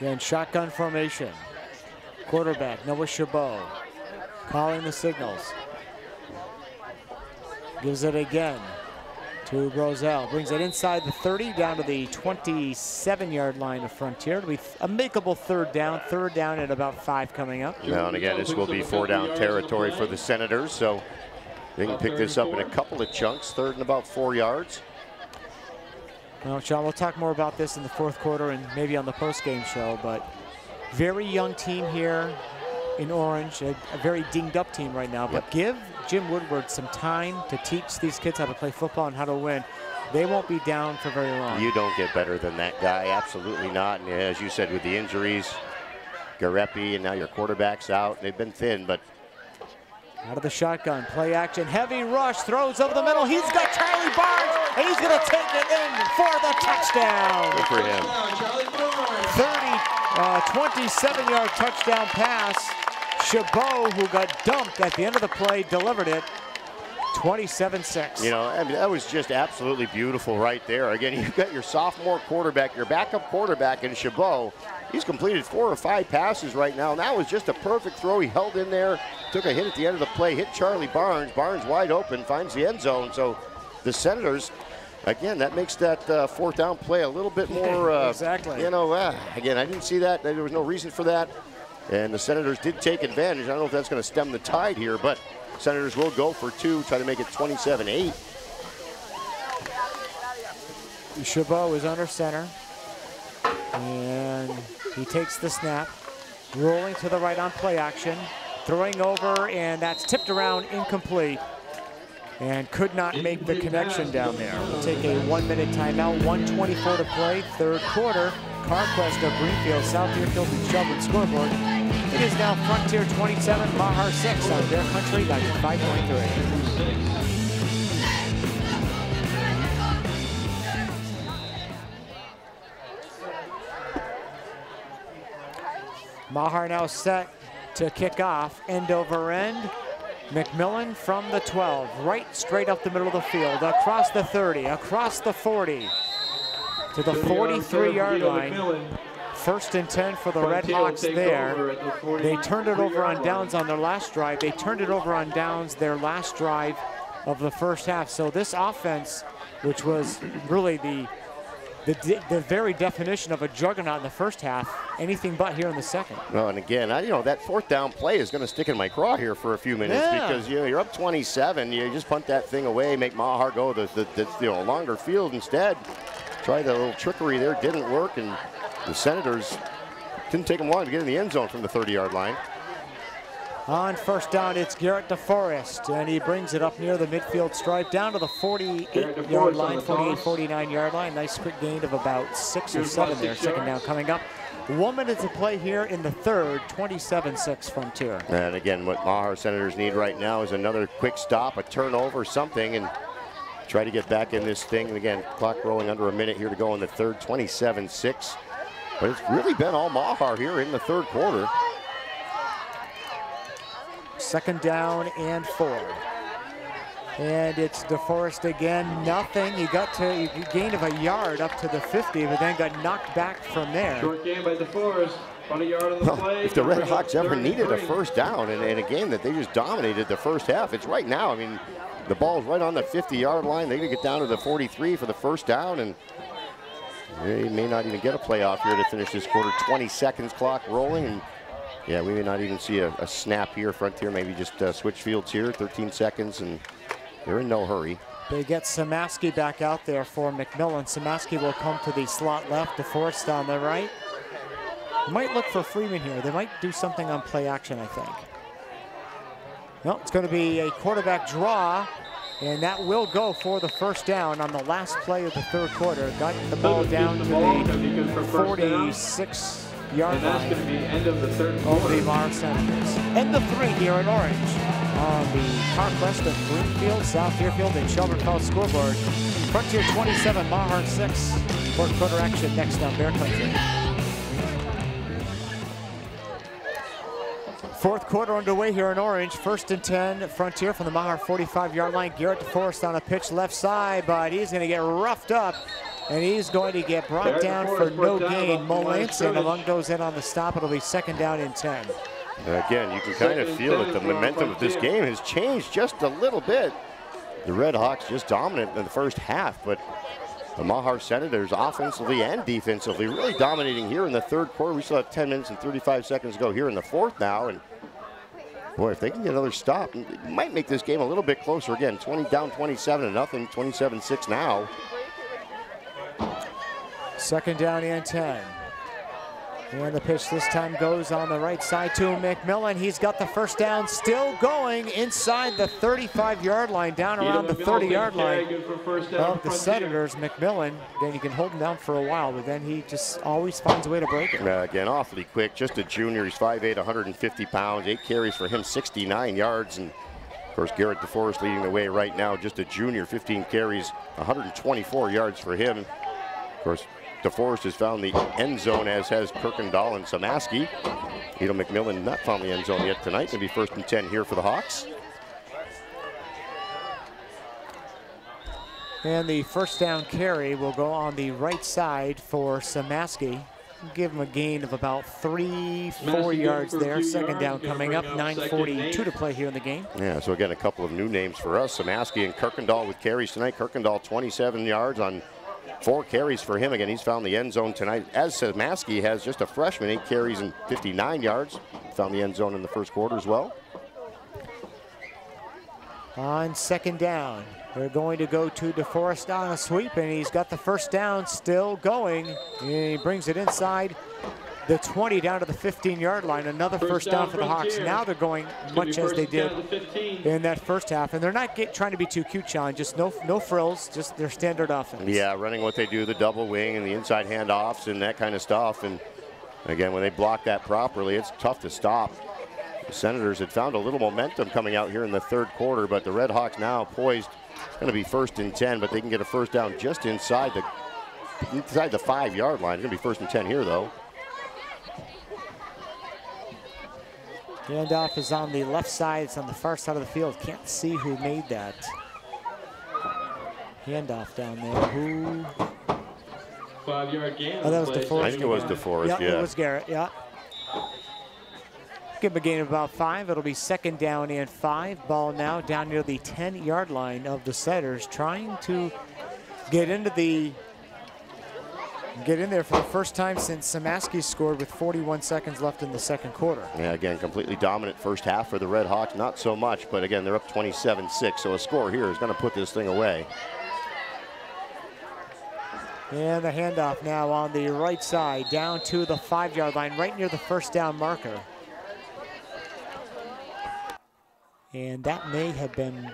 Then shotgun formation. Quarterback, Noah Chabot. Calling the signals. Gives it again to Roselle. Brings it inside the 30 down to the 27 yard line of Frontier. It'll be a makeable third down. Third down at about five coming up. Now and again, this will be four down territory for the Senators, so they can pick this up in a couple of chunks. Third and about four yards. Well, Sean, we'll talk more about this in the fourth quarter and maybe on the post-game show, but very young team here. in Orange, a, a very dinged up team right now. But Yep. give Jim Woodward some time to teach these kids how to play football and how to win. They won't be down for very long. You don't get better than that guy. Absolutely not. And as you said, with the injuries, Garapi and now your quarterback's out. They've been thin, but Out of the shotgun, play action, heavy rush, throws over the middle. He's got Charlie Barnes, and he's going to take it in for the touchdown. good for him. Touchdown, 30, uh, 27-yard touchdown pass. Chabot, who got dumped at the end of the play, delivered it. 27-6. You know, I mean, that was just absolutely beautiful right there. Again, <laughs> you've got your sophomore quarterback, your backup quarterback in Chabot. He's completed four or five passes right now. And that was just a perfect throw. He held in there, took a hit at the end of the play, hit Charlie Barnes. Barnes wide open, finds the end zone. So the Senators, again, that makes that uh, fourth down play a little bit <laughs> more. Uh, Exactly. You know, uh, again, I didn't see that. There was no reason for that. And the Senators did take advantage. I don't know if that's going to stem the tide here, but Senators will go for two, try to make it 27 8. Chabot is under center. And he takes the snap. Rolling to the right on play action. Throwing over, and that's tipped around incomplete. And could not make the connection down there. We'll take a one-minute timeout. 124 to play, third quarter. CarQuest of Greenfield, South Deerfield, and Shelburne scoreboard. It is now Frontier 27, Mahar 6 on Bear Country 95.3. Mahar now set to kick off, end over end. McMillan from the 12, right straight up the middle of the field, across the 30, across the 40, to the 43 yard line. First and 10 for the Red Hawks there. They turned it over on downs on their last drive. They turned it over on downs their last drive of the first half. So this offense, which was really the the, the very definition of a juggernaut in the first half, anything but here in the second. Well, and again, I, you know, that fourth down play is going to stick in my craw here for a few minutes Yeah. because you know, you're up 27. You just punt that thing away, make Mahar go the, the, the you know, longer field instead. Try the little trickery there, didn't work, and the Senators didn't take them long to get in the end zone from the 30-yard line. On first down, it's Garrett DeForest, and he brings it up near the midfield stripe, down to the 48-yard line, 48, 49-yard line. Nice quick gain of about six or seven there. second down coming up. One minute to play here in the third, 27-6 Frontier. And again, what Mahar Senators need right now is another quick stop, a turnover, something, and try to get back in this thing. And again, clock rolling under a minute here to go in the third, 27-6. But it's really been all Mahar here in the third quarter. Second down and four. And it's DeForest again, nothing. He got to he gained of a yard up to the 50, but then got knocked back from there. Short game by DeForest. About a yard on the Well, play. if the Red Hawks ever needed a first down in, in a game that they just dominated the first half, it's right now. I mean, the ball's right on the 50-yard line. They're going to get down to the 43 for the first down, and they may not even get a playoff here to finish this quarter. 20 seconds clock rolling, and yeah, we may not even see a, a snap here. Frontier maybe just uh, switch fields here, 13 seconds, and they're in no hurry. They get Samaski back out there for McMillan. Samaski will come to the slot left, DeForest on the right. Might look for Freeman here. They might do something on play action, I think. No, it's going to be a quarterback draw, and that will go for the first down on the last play of the third quarter. Got the ball down the to ball, gonna be good for the 46 yard And that's going to be end of the third over quarter. the Mahar Senators. And the three here in orange on the CarQuest of Greenfield, South Deerfield, and Shelburne Falls scoreboard. Frontier 27, Mahar 6. Fourth quarter action next on Bear Country. Fourth quarter underway here in orange. First and 10, Frontier from the Mahar 45 yard line. Garrett DeForest on a pitch left side, but he's going to get roughed up. And he's going to get brought Garrett down for no brought down gain. off the line of Melanson scrimmage. along goes in on the stop. It'll be second down and 10. Again, you can kind of feel that the momentum of this game has changed just a little bit. The Red Hawks just dominant in the first half, but the Mahar Senators offensively and defensively really dominating here in the third quarter. We still have 10 minutes and 35 seconds to go here in the fourth now. And boy, if they can get another stop, it might make this game a little bit closer again. 20 down 27 to nothing, 27-6 now. Second down and 10. And the pitch this time goes on the right side to McMillan. He's got the first down, still going inside the 35-yard line, down around the 30-yard line of the Senators. McMillan, then you can hold him down for a while, but then he just always finds a way to break it. Uh, again, awfully quick. Just a junior. He's 5'8", 150 pounds. Eight carries for him, 69 yards. And, of course, Garrett DeForest leading the way right now. Just a junior, 15 carries, 124 yards for him. Of course, DeForest has found the end zone, as has Kirkendall and Samaski. Ito McMillan not found the end zone yet tonight. Going to be first and 10 here for the Hawks. And the first down carry will go on the right side for Samaski. Give him a gain of about three, four yards there. Second down coming up, 9.42 to play here in the game. Yeah, so again, a couple of new names for us. Samaski and Kirkendall with carries tonight. Kirkendall 27 yards on Four carries for him. Again, he's found the end zone tonight. As Samaski has just a freshman, eight carries and 59 yards. Found the end zone in the first quarter as well. On second down, they're going to go to DeForest on a sweep, and he's got the first down still going. He brings it inside the 20 down to the 15-yard line. Another first, first down, down for the Hawks. Now they're going much as they did in that first half, and they're not get, trying to be too cute, Sean. Just no no frills, just their standard offense. Yeah, running what they do, the double wing and the inside handoffs and that kind of stuff. And again, when they block that properly, it's tough to stop. The Senators had found a little momentum coming out here in the third quarter, but the Red Hawks now poised. Going to be first and 10, but they can get a first down just inside the inside the five-yard line. It's going to be first and 10 here, though. Handoff is on the left side. It's on the far side of the field. Can't see who made that. Handoff down there. Who? Five-yard gain. Oh, that was DeForest. I think it was DeForest, yeah. yeah. it was Garrett, yeah. Give him a gain of about five. It'll be second down and five. Ball now down near the 10-yard line of the Setters, trying to get into the get in there for the first time since Samaski scored with 41 seconds left in the second quarter. Yeah, again, completely dominant first half for the Red Hawks. Not so much, but again, they're up 27-6, so a score here is going to put this thing away. And the handoff now on the right side, down to the five-yard line, right near the first down marker. And that may have been.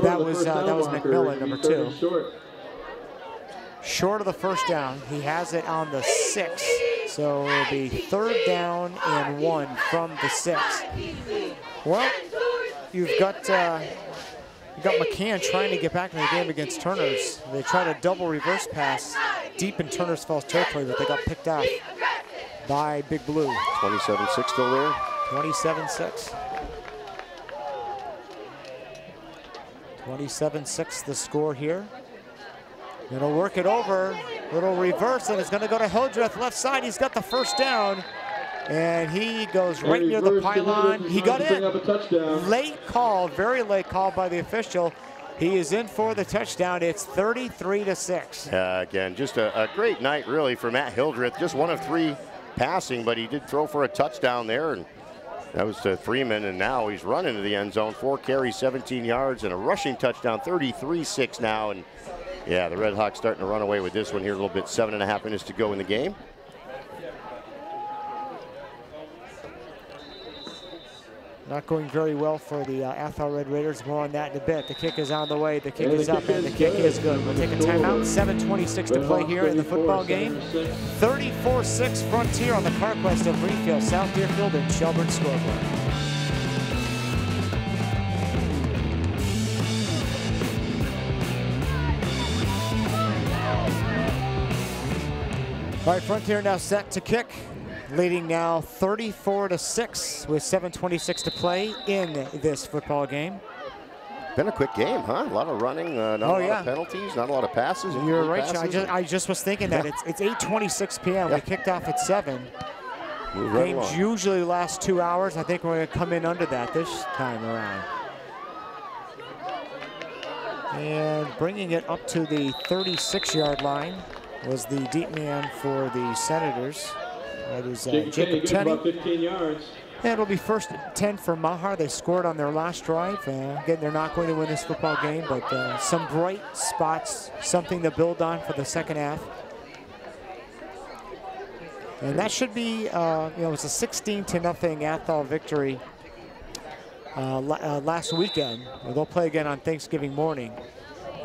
that was uh, that was McMillan, number two short of the first down. He has it on the six. So it'll be third down and one from the six. Well, you've got uh, you've got McCann trying to get back in the game against Turners. They tried a double reverse pass deep in Turner's Falls territory, but they got picked off by Big Blue. 27-6 still there? 27-6. 27-6 the score here. Gonna work it over. Little reverse, and it's gonna go to Hildreth left side. He's got the first down. And he goes right near the pylon. He got in. Late call, very late call by the official. He is in for the touchdown. It's 33 to 6. Uh, again, just a, a, great night, really, for Matt Hildreth. Just one of three passing, but he did throw for a touchdown there. And that was to Freeman, and now he's running to the end zone. Four carries, 17 yards, and a rushing touchdown, 33 6 now. And yeah, the Red Hawks starting to run away with this one here a little bit. Seven and a half minutes to go in the game. Not going very well for the uh, Athol Red Raiders. More on that in a bit. The kick is on the way. The kick and is up, and the kick is good. We'll take a timeout. 7.26 to play here in the football game. 34-6 Frontier on the CarQuest of Greenfield, South Deerfield, and Shelburne scoreboard. All right, Frontier now set to kick, leading now 34 to 6 with 7:26 to play in this football game. Been a quick game, huh? A lot of running, uh, not oh, a lot yeah. of penalties, not a lot of passes. You're right, passes. I just, I just was thinking that it's it's 8:26 p.m. Yeah. We kicked off at seven. Move Games right usually last two hours. I think we're going to come in under that this time around. And bringing it up to the 36-yard line was the deep man for the Senators. That is uh, Jacob Tenney. 15 yards. And it'll be first 10 for Mahar. They scored on their last drive. Uh, again, they're not going to win this football game, but uh, some bright spots, something to build on for the second half. And that should be, uh, you know, it was a 16 to nothing Athol victory uh, uh, last weekend. They'll play again on Thanksgiving morning.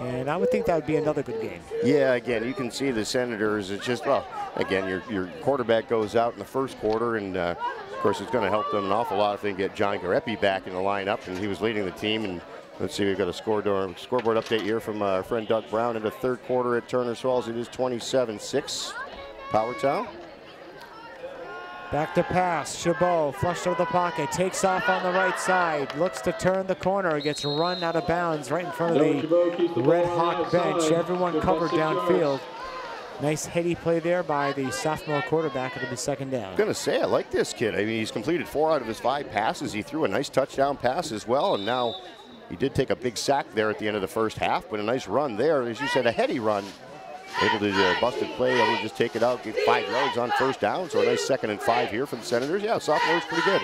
And I would think that would be another good game. Yeah, again, you can see the Senators. It's just, well, again, your, your quarterback goes out in the first quarter, and uh, of course, it's going to help them an awful lot if they get John Garapi back in the lineup, and he was leading the team. And let's see, we've got a scoreboard, scoreboard update here from our friend Doug Brown in the third quarter at Turner Falls. It is 27-6, Powertown. Back to pass. Chabot flushed out of the pocket. Takes off on the right side. Looks to turn the corner. Gets run out of bounds right in front of the Red Hawk bench. Everyone covered downfield. Nice heady play there by the sophomore quarterback. It'll be second down. I'm going to say, I like this kid. I mean, he's completed four out of his five passes. He threw a nice touchdown pass as well. And now he did take a big sack there at the end of the first half, but a nice run there. As you said, a heady run Able to uh, bust a play, able to just take it out, get five yards on first down. So a nice second and five here for the Senators. Yeah, sophomore's pretty good.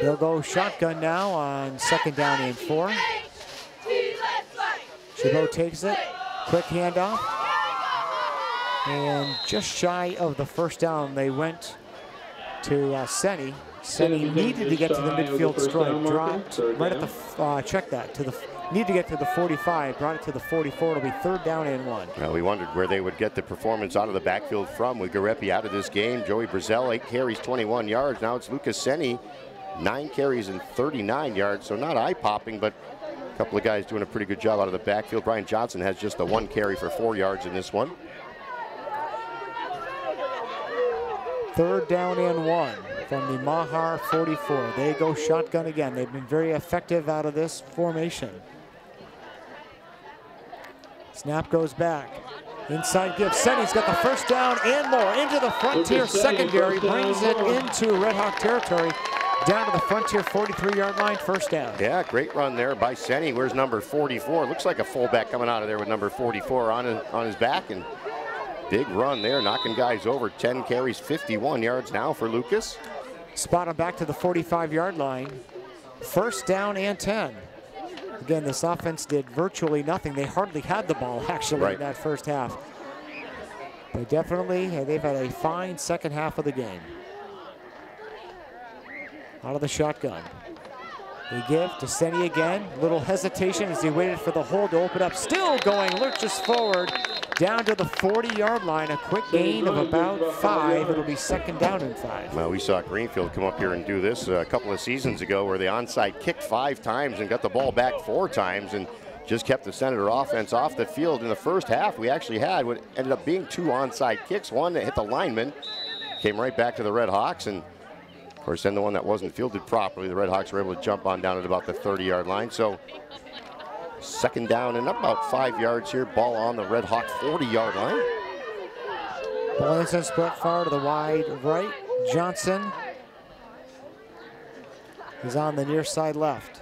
They'll go shotgun now on second down and four. Chabot takes it. Quick handoff. And just shy of the first down, they went to uh, Senni. Senni needed to get to the midfield stripe, dropped right at the, uh, check that, to the need to get to the 45, brought it to the 44. It'll be third down and one. Well, we wondered where they would get the performance out of the backfield from with Garapi out of this game. Joey Brazil, eight carries, 21 yards. Now it's Lucas Senni, nine carries and 39 yards. So not eye-popping, but a couple of guys doing a pretty good job out of the backfield. Brian Johnson has just the one carry for four yards in this one. Third down and one from the Mahar 44. They go shotgun again. They've been very effective out of this formation. Snap goes back. Inside give. Senni's got the first down and more into the Frontier secondary. Brings it into Red Hawk territory. Down to the Frontier 43-yard line, first down. Yeah, great run there by Senni. Where's number 44? Looks like a fullback coming out of there with number 44 on his, on his back. And big run there, knocking guys over. 10 carries, 51 yards now for Lucas. Spot him back to the 45-yard line. First down and 10. Again, this offense did virtually nothing. They hardly had the ball, actually, right. in that first half. They definitely, they've had a fine second half of the game. Out of the shotgun. They give to Senni again. Little hesitation as he waited for the hole to open up. Still going, lurches forward down to the 40-yard line. A quick gain of about five. It'll be second down and five. Well, we saw Greenfield come up here and do this a couple of seasons ago where they onside kicked five times and got the ball back four times and just kept the Senator offense off the field. In the first half, we actually had what ended up being two onside kicks. One that hit the lineman, came right back to the Red Hawks, and of course, then the one that wasn't fielded properly, the Red Hawks were able to jump on down at about the 30-yard line. So Second down and about five yards here. Ball on the Red Hawk 40-yard line. Melanson split far to the wide right. Johnson is on the near side left.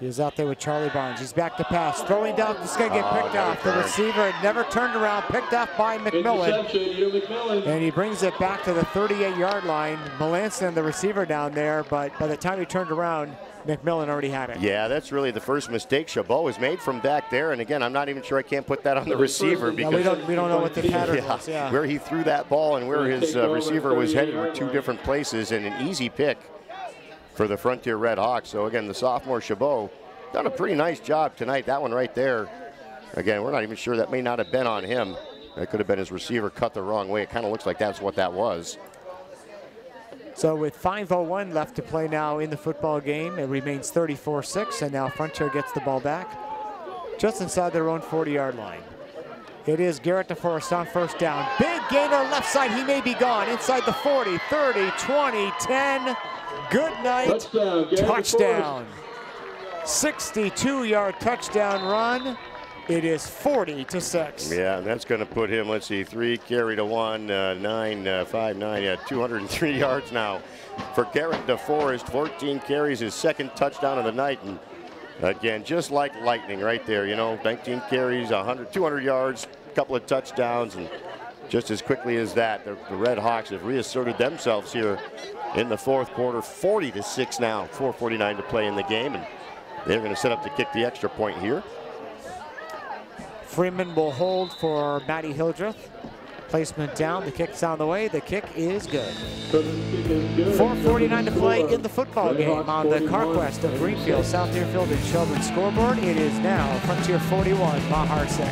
He is out there with Charlie Barnes. He's back to pass. Throwing down. This guy get picked oh, off. The receiver had never turned around. Picked off by McMillan. And he brings it back to the 38-yard line. Melanson, the receiver down there. But by the time he turned around, McMillan already had it. Yeah, that's really the first mistake Chabot has made from back there. And again, I'm not even sure I can't put that on the receiver because we don't we don't know what the pattern <laughs> yeah, was. Yeah. Where he threw that ball and where his uh, receiver was headed were two different places, and an easy pick for the Frontier Red Hawks. So again, the sophomore Chabot done a pretty nice job tonight. That one right there. Again, we're not even sure that may not have been on him. That could have been his receiver cut the wrong way. It kind of looks like that's what that was. So with 5.01 left to play now in the football game, it remains 34-6, and now Frontier gets the ball back just inside their own 40-yard line. It is Garrett DeForest on first down. Big gain gainer left side. He may be gone. Inside the 40, 30, 20, 10. Good night. Touchdown. touchdown. 62-yard touchdown run. It is 40 to 6. Yeah, and that's going to put him, let's see, three carry to one, uh, nine, uh, five, nine, yeah, 203 <laughs> yards now for Garrett DeForest. 14 carries, his second touchdown of the night. And again, just like lightning right there, you know, 19 carries, 100, 200 yards, a couple of touchdowns, and just as quickly as that, the, the Red Hawks have reasserted themselves here in the fourth quarter. 40 to 6 now, 4.49 to play in the game, and they're going to set up to kick the extra point here. Freeman will hold for Matty Hildreth. Placement down, the kick's on the way, the kick is good. 4.49 to play in the football game on the CarQuest of Greenfield, South Deerfield, and Shelburne scoreboard. It is now Frontier 41, Mahar 6.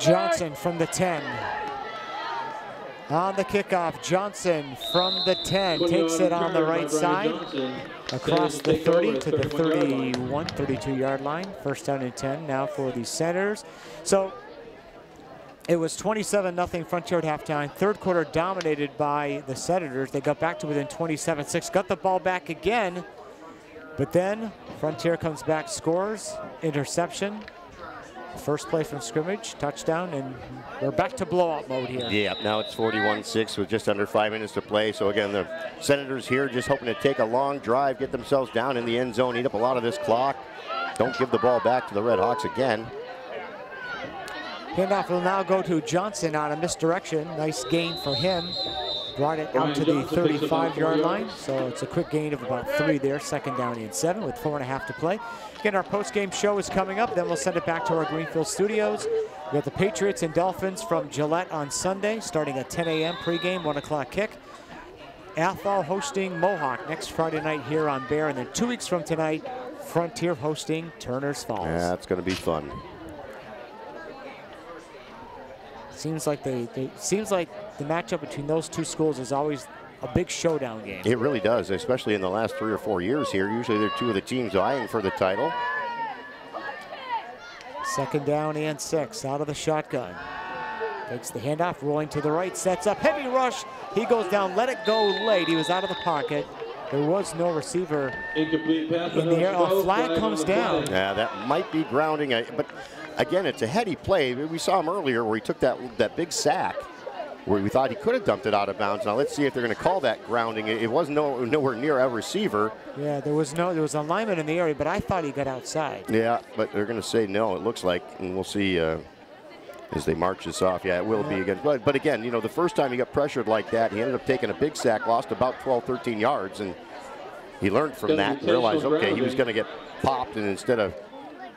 Johnson from the 10. On the kickoff, Johnson from the 10 takes it on the right side across the 30 to the 31, 32 yard line. First down and 10 now for the Senators. So it was 27 0 Frontier at halftime. Third quarter dominated by the Senators. They got back to within 27 6, got the ball back again. But then Frontier comes back, scores, interception, First play from scrimmage, touchdown, and we're back to blowout mode here. Yeah, now it's 41-6 with just under five minutes to play. So again, the Senators here just hoping to take a long drive, get themselves down in the end zone, eat up a lot of this clock. Don't give the ball back to the Red Hawks again. Handoff will now go to Johnson on a misdirection. Nice gain for him. Brought it out to the 35-yard line, so it's a quick gain of about three there. Second down and seven with four and a half to play. Again, our post-game show is coming up. Then we'll send it back to our Greenfield studios. We got the Patriots and Dolphins from Gillette on Sunday, starting at 10 a.m. pregame, 1 o'clock kick. Athol hosting Mohawk next Friday night here on Bear. And then two weeks from tonight, Frontier hosting Turner's Falls. Yeah, that's going to be fun. Seems like they, they seems like the matchup between those two schools is always a big showdown game. It really does, especially in the last three or four years here. Usually they're two of the teams eyeing for the title. Second down and six out of the shotgun. Takes the handoff, rolling to the right, sets up, heavy rush. He goes down, let it go late. He was out of the pocket. There was no receiver Incomplete pass in the air. A flag comes down. Yeah, that might be grounding, uh, but again, it's a heady play. We saw him earlier where he took that, that big sack where we thought he could have dumped it out of bounds. Now let's see if they're going to call that grounding. It was no, nowhere near a receiver. Yeah, there was no there was a lineman in the area, but I thought he got outside. Yeah, but they're going to say no. It looks like, and we'll see uh, as they march this off. Yeah, it will yeah. be again. But, but again, you know, the first time he got pressured like that, he ended up taking a big sack, lost about 12, 13 yards, and he learned from that and realized, okay, he was going to get popped, and instead of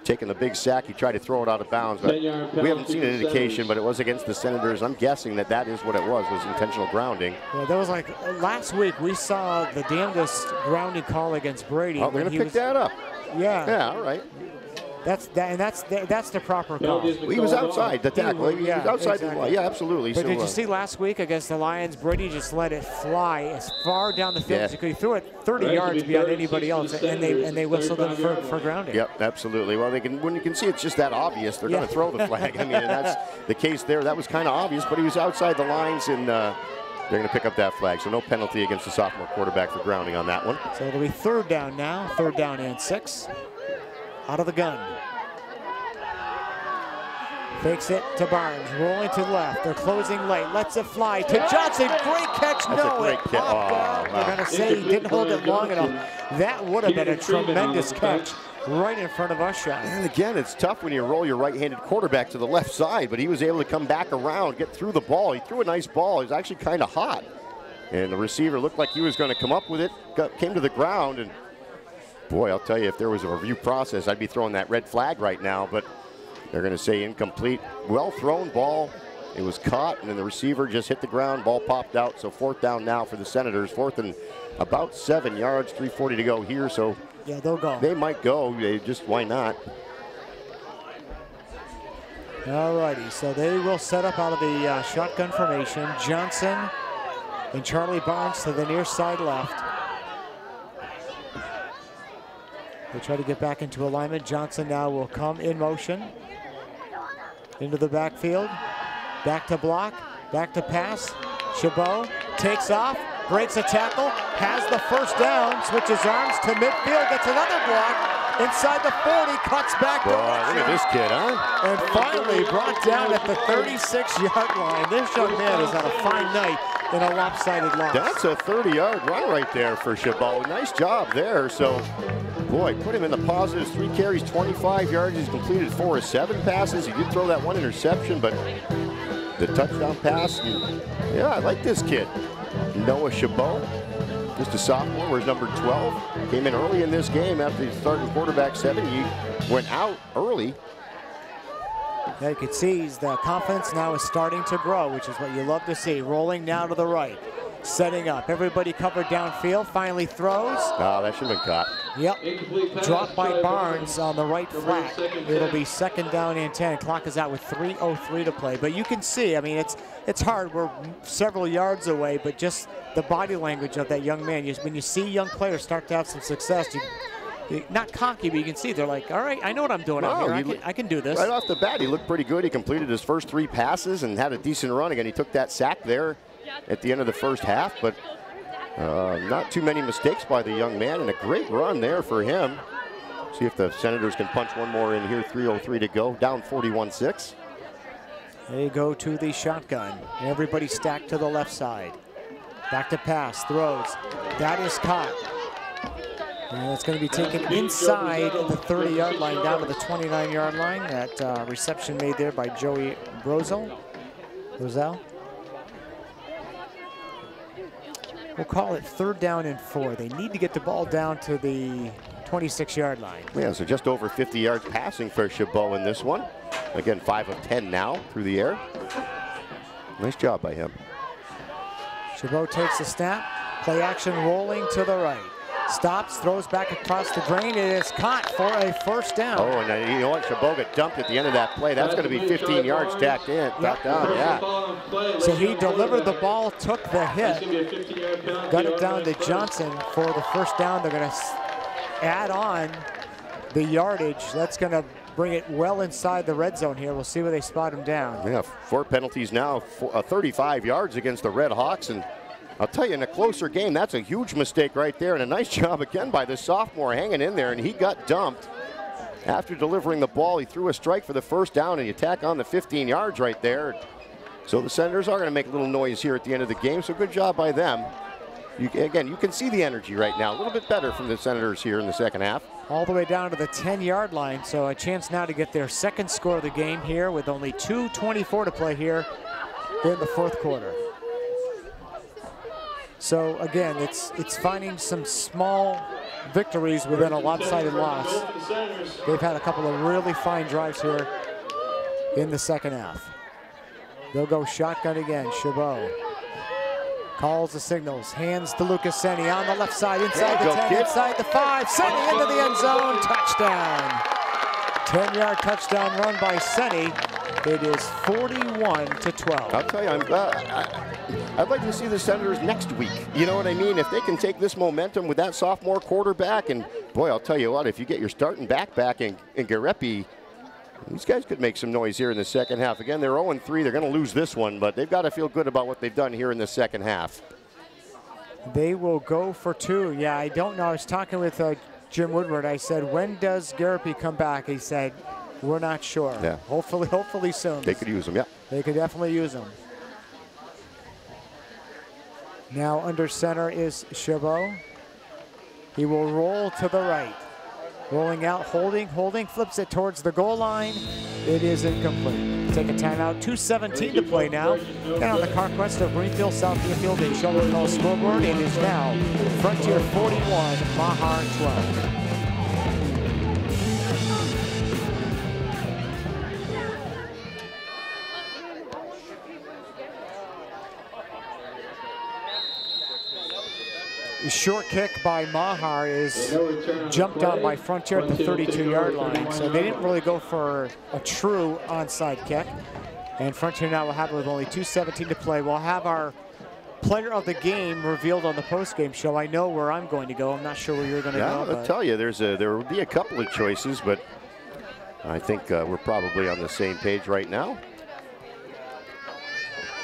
taking the big sack. He tried to throw it out of bounds, but we haven't seen an indication, but it was against the Senators. I'm guessing that that is what it was, was intentional grounding. Yeah, that was like uh, last week we saw the damnedest grounding call against Brady. Oh, they're going to pick was, that up. Yeah. Yeah, all right. That's that, and that's the, that's the proper call. Well, he was outside the tackle. He, yeah, was outside exactly. the line. Yeah, absolutely. But so, did you uh, see last week against the Lions? Brady just let it fly as far down the field yeah. as he could. He threw it 30 right, yards beyond anybody else, and they and they whistled him for, for grounding. Yep, absolutely. Well, they can when you can see it's just that obvious, they're yeah. going to throw the flag. I mean, that's the case there. That was kind of obvious, but he was outside the lines and. Uh, they're going to pick up that flag, so no penalty against the sophomore quarterback for grounding on that one. So it'll be third down now, third down and six. Out of the gun. Fakes it to Barnes, rolling to the left. They're closing late. Lets it fly to Johnson. Great catch. That's no, it popped oh, out. Wow. We're going to say he didn't hold it long enough. That would have been a tremendous catch right in front of us, Sean. And again, it's tough when you roll your right-handed quarterback to the left side, but he was able to come back around, get through the ball. He threw a nice ball. He was actually kind of hot. And the receiver looked like he was going to come up with it, got, came to the ground, and boy, I'll tell you, if there was a review process, I'd be throwing that red flag right now. But they're going to say incomplete. Well thrown ball. It was caught, and then the receiver just hit the ground. Ball popped out. So fourth down now for the Senators. Fourth and about seven yards. 3:40 to go here. So yeah, they'll go. They might go. They just why not? All righty. So they will set up out of the uh, shotgun formation. Johnson and Charlie Barnes to the near side left. They try to get back into alignment. Johnson now will come in motion into the backfield. Back to block, back to pass. Chabot takes off, breaks a tackle, has the first down, switches arms to midfield, gets another block. Inside the 40, cuts back. Boy, look at this kid, huh? And finally brought down at the 36-yard line. This young man has had a fine night in a lopsided loss. That's a 30-yard run right there for Chabot. Nice job there. So boy, put him in the positives. Three carries, 25 yards. He's completed four of seven passes. He did throw that one interception, but the touchdown pass, yeah, I like this kid. Noah Chabot. just a sophomore, wears number 12. Came in early in this game after the starting quarterback seven. He went out early. Yeah, you can see the confidence now is starting to grow, which is what you love to see. Rolling now to the right, setting up. Everybody covered downfield, finally throws. Oh, that should have been caught. Yep. Dropped by Barnes on the right flat. It'll be second down and 10. Clock is out with 3.03 to play. But you can see, I mean, it's it's hard. We're several yards away, but just the body language of that young man. You, when you see young players start to have some success, you, not cocky, but you can see they're like, all right, I know what I'm doing out here. I can, I can do this. Right off the bat, he looked pretty good. He completed his first three passes and had a decent run. Again, he took that sack there at the end of the first half, but uh, not too many mistakes by the young man, and a great run there for him. See if the Senators can punch one more in here. 3.03 to go, down 41-6. They go to the shotgun. Everybody stacked to the left side. Back to pass, throws. That is caught. And it's going to be taken inside the 30-yard line down to the 29-yard line. That uh, reception made there by Joey Brazil. Roselle. We'll call it third down and four. They need to get the ball down to the 26-yard line. Yeah, so just over 50 yards passing for Chabot in this one. Again, 5 of 10 now through the air. Nice job by him. Chabot takes the snap. Play action rolling to the right. Stops, throws back across the drain. It is caught for a first down. Oh, and uh, you know what? Chabot got dumped at the end of that play. That's going to be 15 yards tacked in, tacked down, yeah. So he delivered the ball, took the hit, got it down to Johnson for the first down. They're going to add on the yardage. That's going to bring it well inside the red zone here. We'll see where they spot him down. Yeah, four penalties now, four, uh, 35 yards against the Red Hawks. And I'll tell you, in a closer game, that's a huge mistake right there. And a nice <laughs> job again by the sophomore hanging in there. And he got dumped. After delivering the ball, he threw a strike for the first down and he attack on the 15 yards right there. So the Senators are going to make a little noise here at the end of the game. So good job by them. You, again, you can see the energy right now. A little bit better from the Senators here in the second half. All the way down to the 10-yard line. So a chance now to get their second score of the game here with only 2.24 to play here in the fourth quarter. So again, it's it's finding some small victories within a lopsided loss. They've had a couple of really fine drives here in the second half. They'll go shotgun again, Chabot. Calls the signals, hands to Lucas Senni on the left side, inside the 10, kid. inside the 5, Senni into the end zone, touchdown. 10-yard touchdown run by Senni. It is 41 to 12. I'll tell you, I'm glad. I, I'd like to see the Senators next week. You know what I mean? If they can take this momentum with that sophomore quarterback, and boy, I'll tell you what, if you get your starting back back in, in Garapi, these guys could make some noise here in the second half. Again, they're 0-3. They're going to lose this one, but they've got to feel good about what they've done here in the second half. They will go for two. Yeah, I don't know. I was talking with uh, Jim Woodward. I said, when does Garapi come back? He said, we're not sure. Yeah. Hopefully, <laughs> hopefully soon. They could use them, yeah. They could definitely use them. Now under center is Chabot. He will roll to the right. Rolling out, holding, holding, flips it towards the goal line. It is incomplete. Take a timeout, 2.17 to play now. And on the CarQuest of Greenfield, South Deerfield, and Shelburne scoreboard, it is now Frontier 41, Mahar 12. Short kick by Mahar is jumped on by Frontier at the 32-yard line. So they didn't really go for a true onside kick. And Frontier now will have it with only 2.17 to play. We'll have our player of the game revealed on the post-game show. I know where I'm going to go. I'm not sure where you're going to Yeah, go. I'll tell you, there's a there will be a couple of choices, but I think uh, we're probably on the same page right now.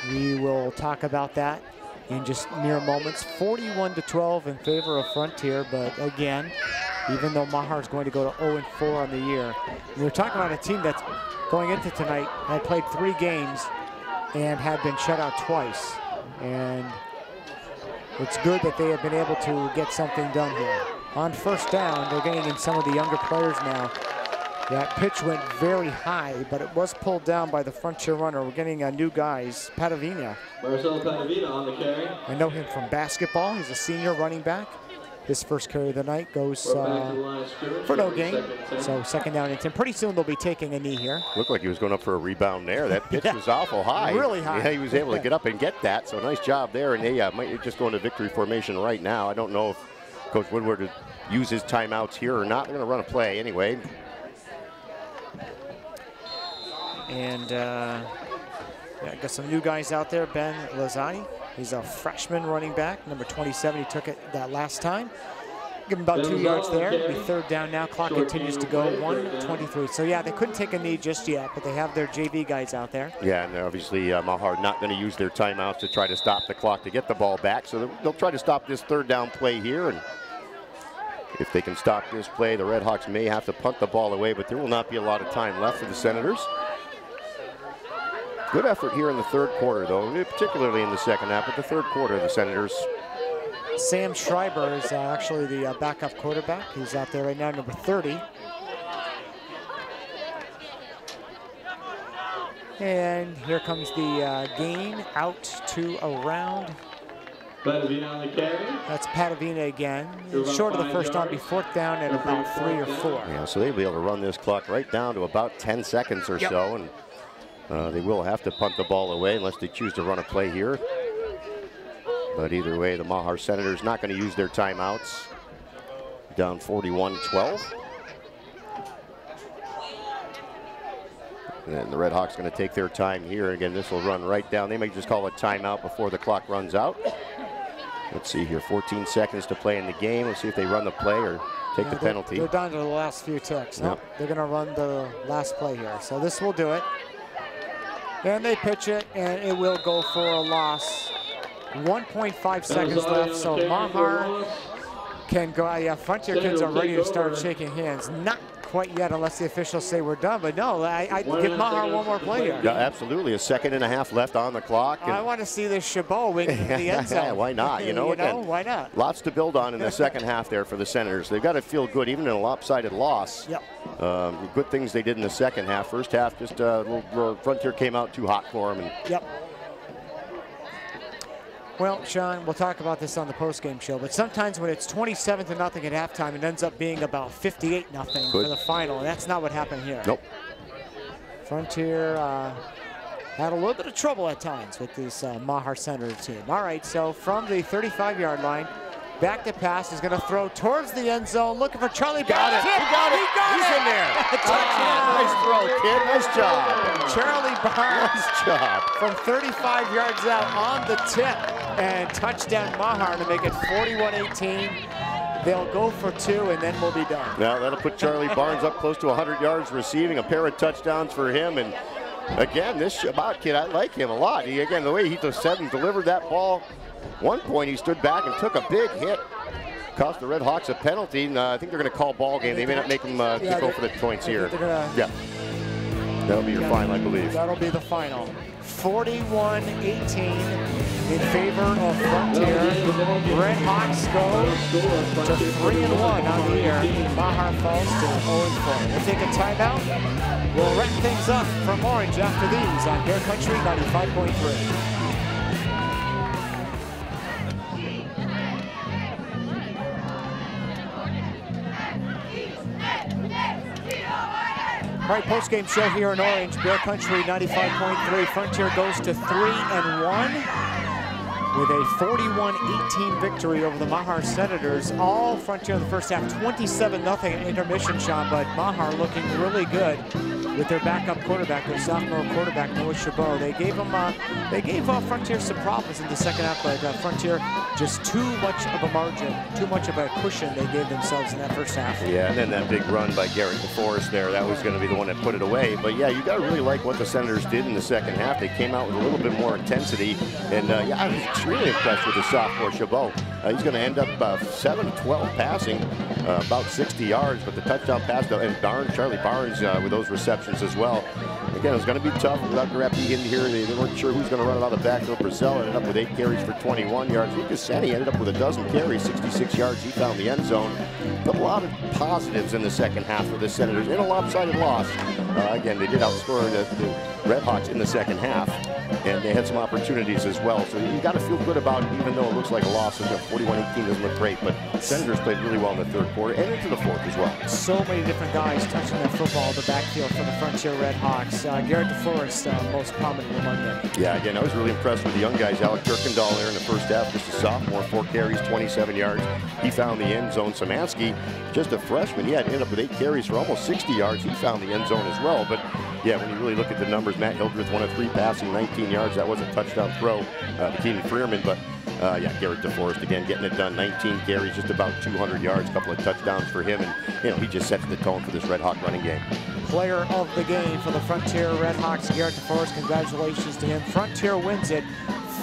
We will talk about that in just mere moments. 41 to 12 in favor of Frontier, but again, even though Mahar is going to go to 0 and 4 on the year, we're talking about a team that's going into tonight had played three games and had been shut out twice. And it's good that they have been able to get something done here. On first down, they're getting in some of the younger players now. That pitch went very high, but it was pulled down by the Frontier runner. We're getting uh, new guys. Padavina, Marcelo Padavina on the carry. I know him from basketball. He's a senior running back. His first carry of the night goes We're back to the uh, line of scrimmage. for no gain. So second down and 10. Pretty soon they'll be taking a knee here. Looked like he was going up for a rebound there. That pitch <laughs> Yeah. was awful high. Really high. Yeah, he was able to <laughs> get up and get that. So nice job there. And they uh, might just go into victory formation right now. I don't know if Coach Woodward would use his timeouts here or not. They're going to run a play anyway. And uh, yeah, got some new guys out there. Ben Lazani, he's a freshman running back, number 27. He took it that last time. Give him about two yards on the there. It'll be third down now. Clock Short continues to go. play, 123. So yeah, they couldn't take a knee just yet, but they have their JV guys out there. Yeah, and obviously uh, Mahar not going to use their timeouts to try to stop the clock to get the ball back. So they'll- they'll try to stop this third down play here. And if they can stop this play, the Redhawks may have to punt the ball away, but there will not be a lot of time left for the Senators. Good effort here in the third quarter, though, particularly in the second half, but the third quarter, the Senators Sam Schreiber is uh, actually the uh, backup quarterback. He's out there right now, number 30. And here comes the uh, gain out to around. Padavina on the carry. That's Padavina again. Short of the five first down, be fourth down at about three or four. Yeah, so they'll be able to run this clock right down to about 10 seconds or Yep. so, and uh, they will have to punt the ball away unless they choose to run a play here. But either way, the Mahar Senators not going to use their timeouts. Down 41-12. And the Red Hawks going to take their time here. Again, this will run right down. They may just call a timeout before the clock runs out. Let's see here, 14 seconds to play in the game. Let's see if they run the play or take Yeah, the they're- penalty. They're down to the last few ticks. Nope, they're going to run the last play here. So this will do it. And they pitch it, and it will go for a loss. 1.5 seconds left, so Mahar can go. Yeah, Frontier kids are ready to start shaking hands. Not quite yet, unless the officials say we're done. But no, I, I give Mahar one more play play. here. Yeah, absolutely. A second and a half left on the clock. I want to see this Chabot win in the <laughs> end zone. Why not? You <laughs> know, you again, know why not? Lots to build on in the second <laughs> half there for the Senators. They've got to feel good, even in a lopsided loss. Yep. Um, good things they did in the second half. First half, just uh, little, little Frontier came out too hot for them, and Yep. Well, Sean, we'll talk about this on the postgame show, but sometimes when it's 27 to nothing at halftime, it ends up being about 58 nothing for the final, and that's not what happened here. nope. Frontier uh, had a little bit of trouble at times with this uh, Mahar Senator team. All right, so from the 35-yard line, back to pass is going to throw towards the end zone, looking for Charlie. Got it. Barnes. He got it. He got He's it. in there. <laughs> Touchdown. Nice throw, kid. Nice job. Charlie Barnes Nice job. from 35 yards out on the tip and touchdown Mahar to make it 41-18. They'll go for two and then we'll be done. Now that'll put Charlie Barnes up close to 100 yards receiving, a pair of touchdowns for him. And again, this Chabot kid, I like him a lot. He, again, the way he just said and delivered that ball, one point he stood back and took a big hit. Cost the Red Hawks a penalty. And, uh, I think they're going to call ball game. They may not make him uh, Yeah, go for the points here. Yeah. That'll be your final, I believe. That'll be the final. 41-18 in favor of Frontier. Red Hawks go to 3 and 1 on the year. Mahar falls to 0 and 4. We'll take a timeout. We'll wrap things up from Orange after these on Bear Country 95.3. All right, post-game show here in Orange, Bear Country 95.3. Frontier goes to 3 and 1 with a 41-18 victory over the Mahar Senators. All Frontier in the first half, 27-0 at intermission, Sean, but Mahar looking really good with their backup quarterback, their sophomore quarterback, Noah Chabot. They gave him, uh, they gave uh, Frontier some problems in the second half, but uh, Frontier just too much of a margin, too much of a cushion they gave themselves in that first half. Yeah, and then that big run by Garrett DeForest there, that was going to be the one that put it away. But yeah, you got to really like what the Senators did in the second half. They came out with a little bit more intensity. And uh, yeah, I was really impressed with the sophomore Chabot. Uh, he's going to end up uh, 7 12 passing, uh, about 60 yards, but the touchdown pass, and darn Charlie Barnes uh, with those receptions as well. Again, it was going to be tough without Garapi in here. They, they weren't sure who's going to run it out of the backfield. Brazil ended up with eight carries for 21 yards. Lucas Senni ended up with a dozen carries, 66 yards. He found the end zone. But a lot of positives in the second half for the Senators in a lopsided loss. Uh, again, they did outscore the, the Redhawks in the second half, and they had some opportunities as well. So you got to feel good about it, even though it looks like a loss. Know, 41-18 doesn't look great, but Senators played really well in the third quarter and into the fourth as well. So many different guys touching that football the backfield for the Frontier Red Hawks. Uh, Garrett DeForest, uh, most prominent among them. Yeah, again, I was really impressed with the young guys. Alec Kirkendall there in the first half, just a sophomore, four carries, 27 yards. He found the end zone. Samaski, just a freshman, he had ended up with eight carries for almost 60 yards. He found the end zone as well. But yeah, when you really look at the numbers, Pat Hildreth, one of three passing, 19 yards. That was a touchdown throw uh, to Keenan Freerman, but uh, yeah, Garrett DeForest again getting it done. 19 carries, just about 200 yards, a couple of touchdowns for him, and you know he just sets the tone for this Red Hawk running game. Player of the game for the Frontier Red Hawks, Garrett DeForest. Congratulations to him. Frontier wins it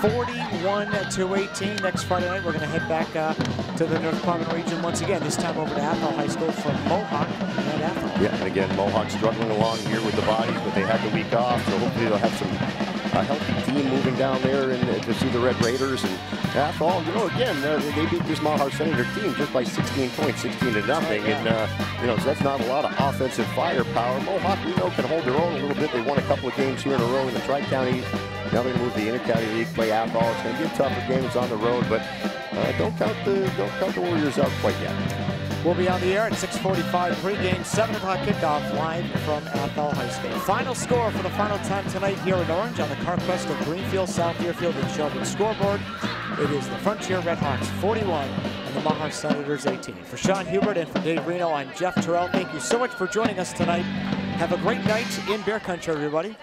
41 to 18. Next Friday night, we're going to head back uh, to the North Department region once again. This time over to Athol High School from Mohawk and Athol. Yeah, and again, Mohawk struggling along here with the bodies, but they had the week off, so hopefully they'll have some a healthy team moving down there and uh, to see the Red Raiders and Athol. You know, again, uh, they beat this Mahar Senator team just by 16 points, 16 to nothing, and uh, you know, so that's not a lot of offensive firepower. Mohawk, we know, can hold their own a little bit. They won a couple of games here in a row in the Tri-County. Now they're going to move the Inter-County League, play Athol. It's going to be a tougher game. It's on the road, but uh, don't count the don't count the Warriors out quite yet. We'll be on the air at 645 pregame, 7 o'clock kickoff live from Athol High School. Final score for the final time tonight here in Orange on the CarQuest of Greenfield, South Deerfield, and Shelby scoreboard. It is the Frontier Redhawks 41 and the Mahar Senators 18. For Sean Hubert and for Dave Reno, I'm Jeff Terrell. Thank you so much for joining us tonight. Have a great night in Bear Country, everybody.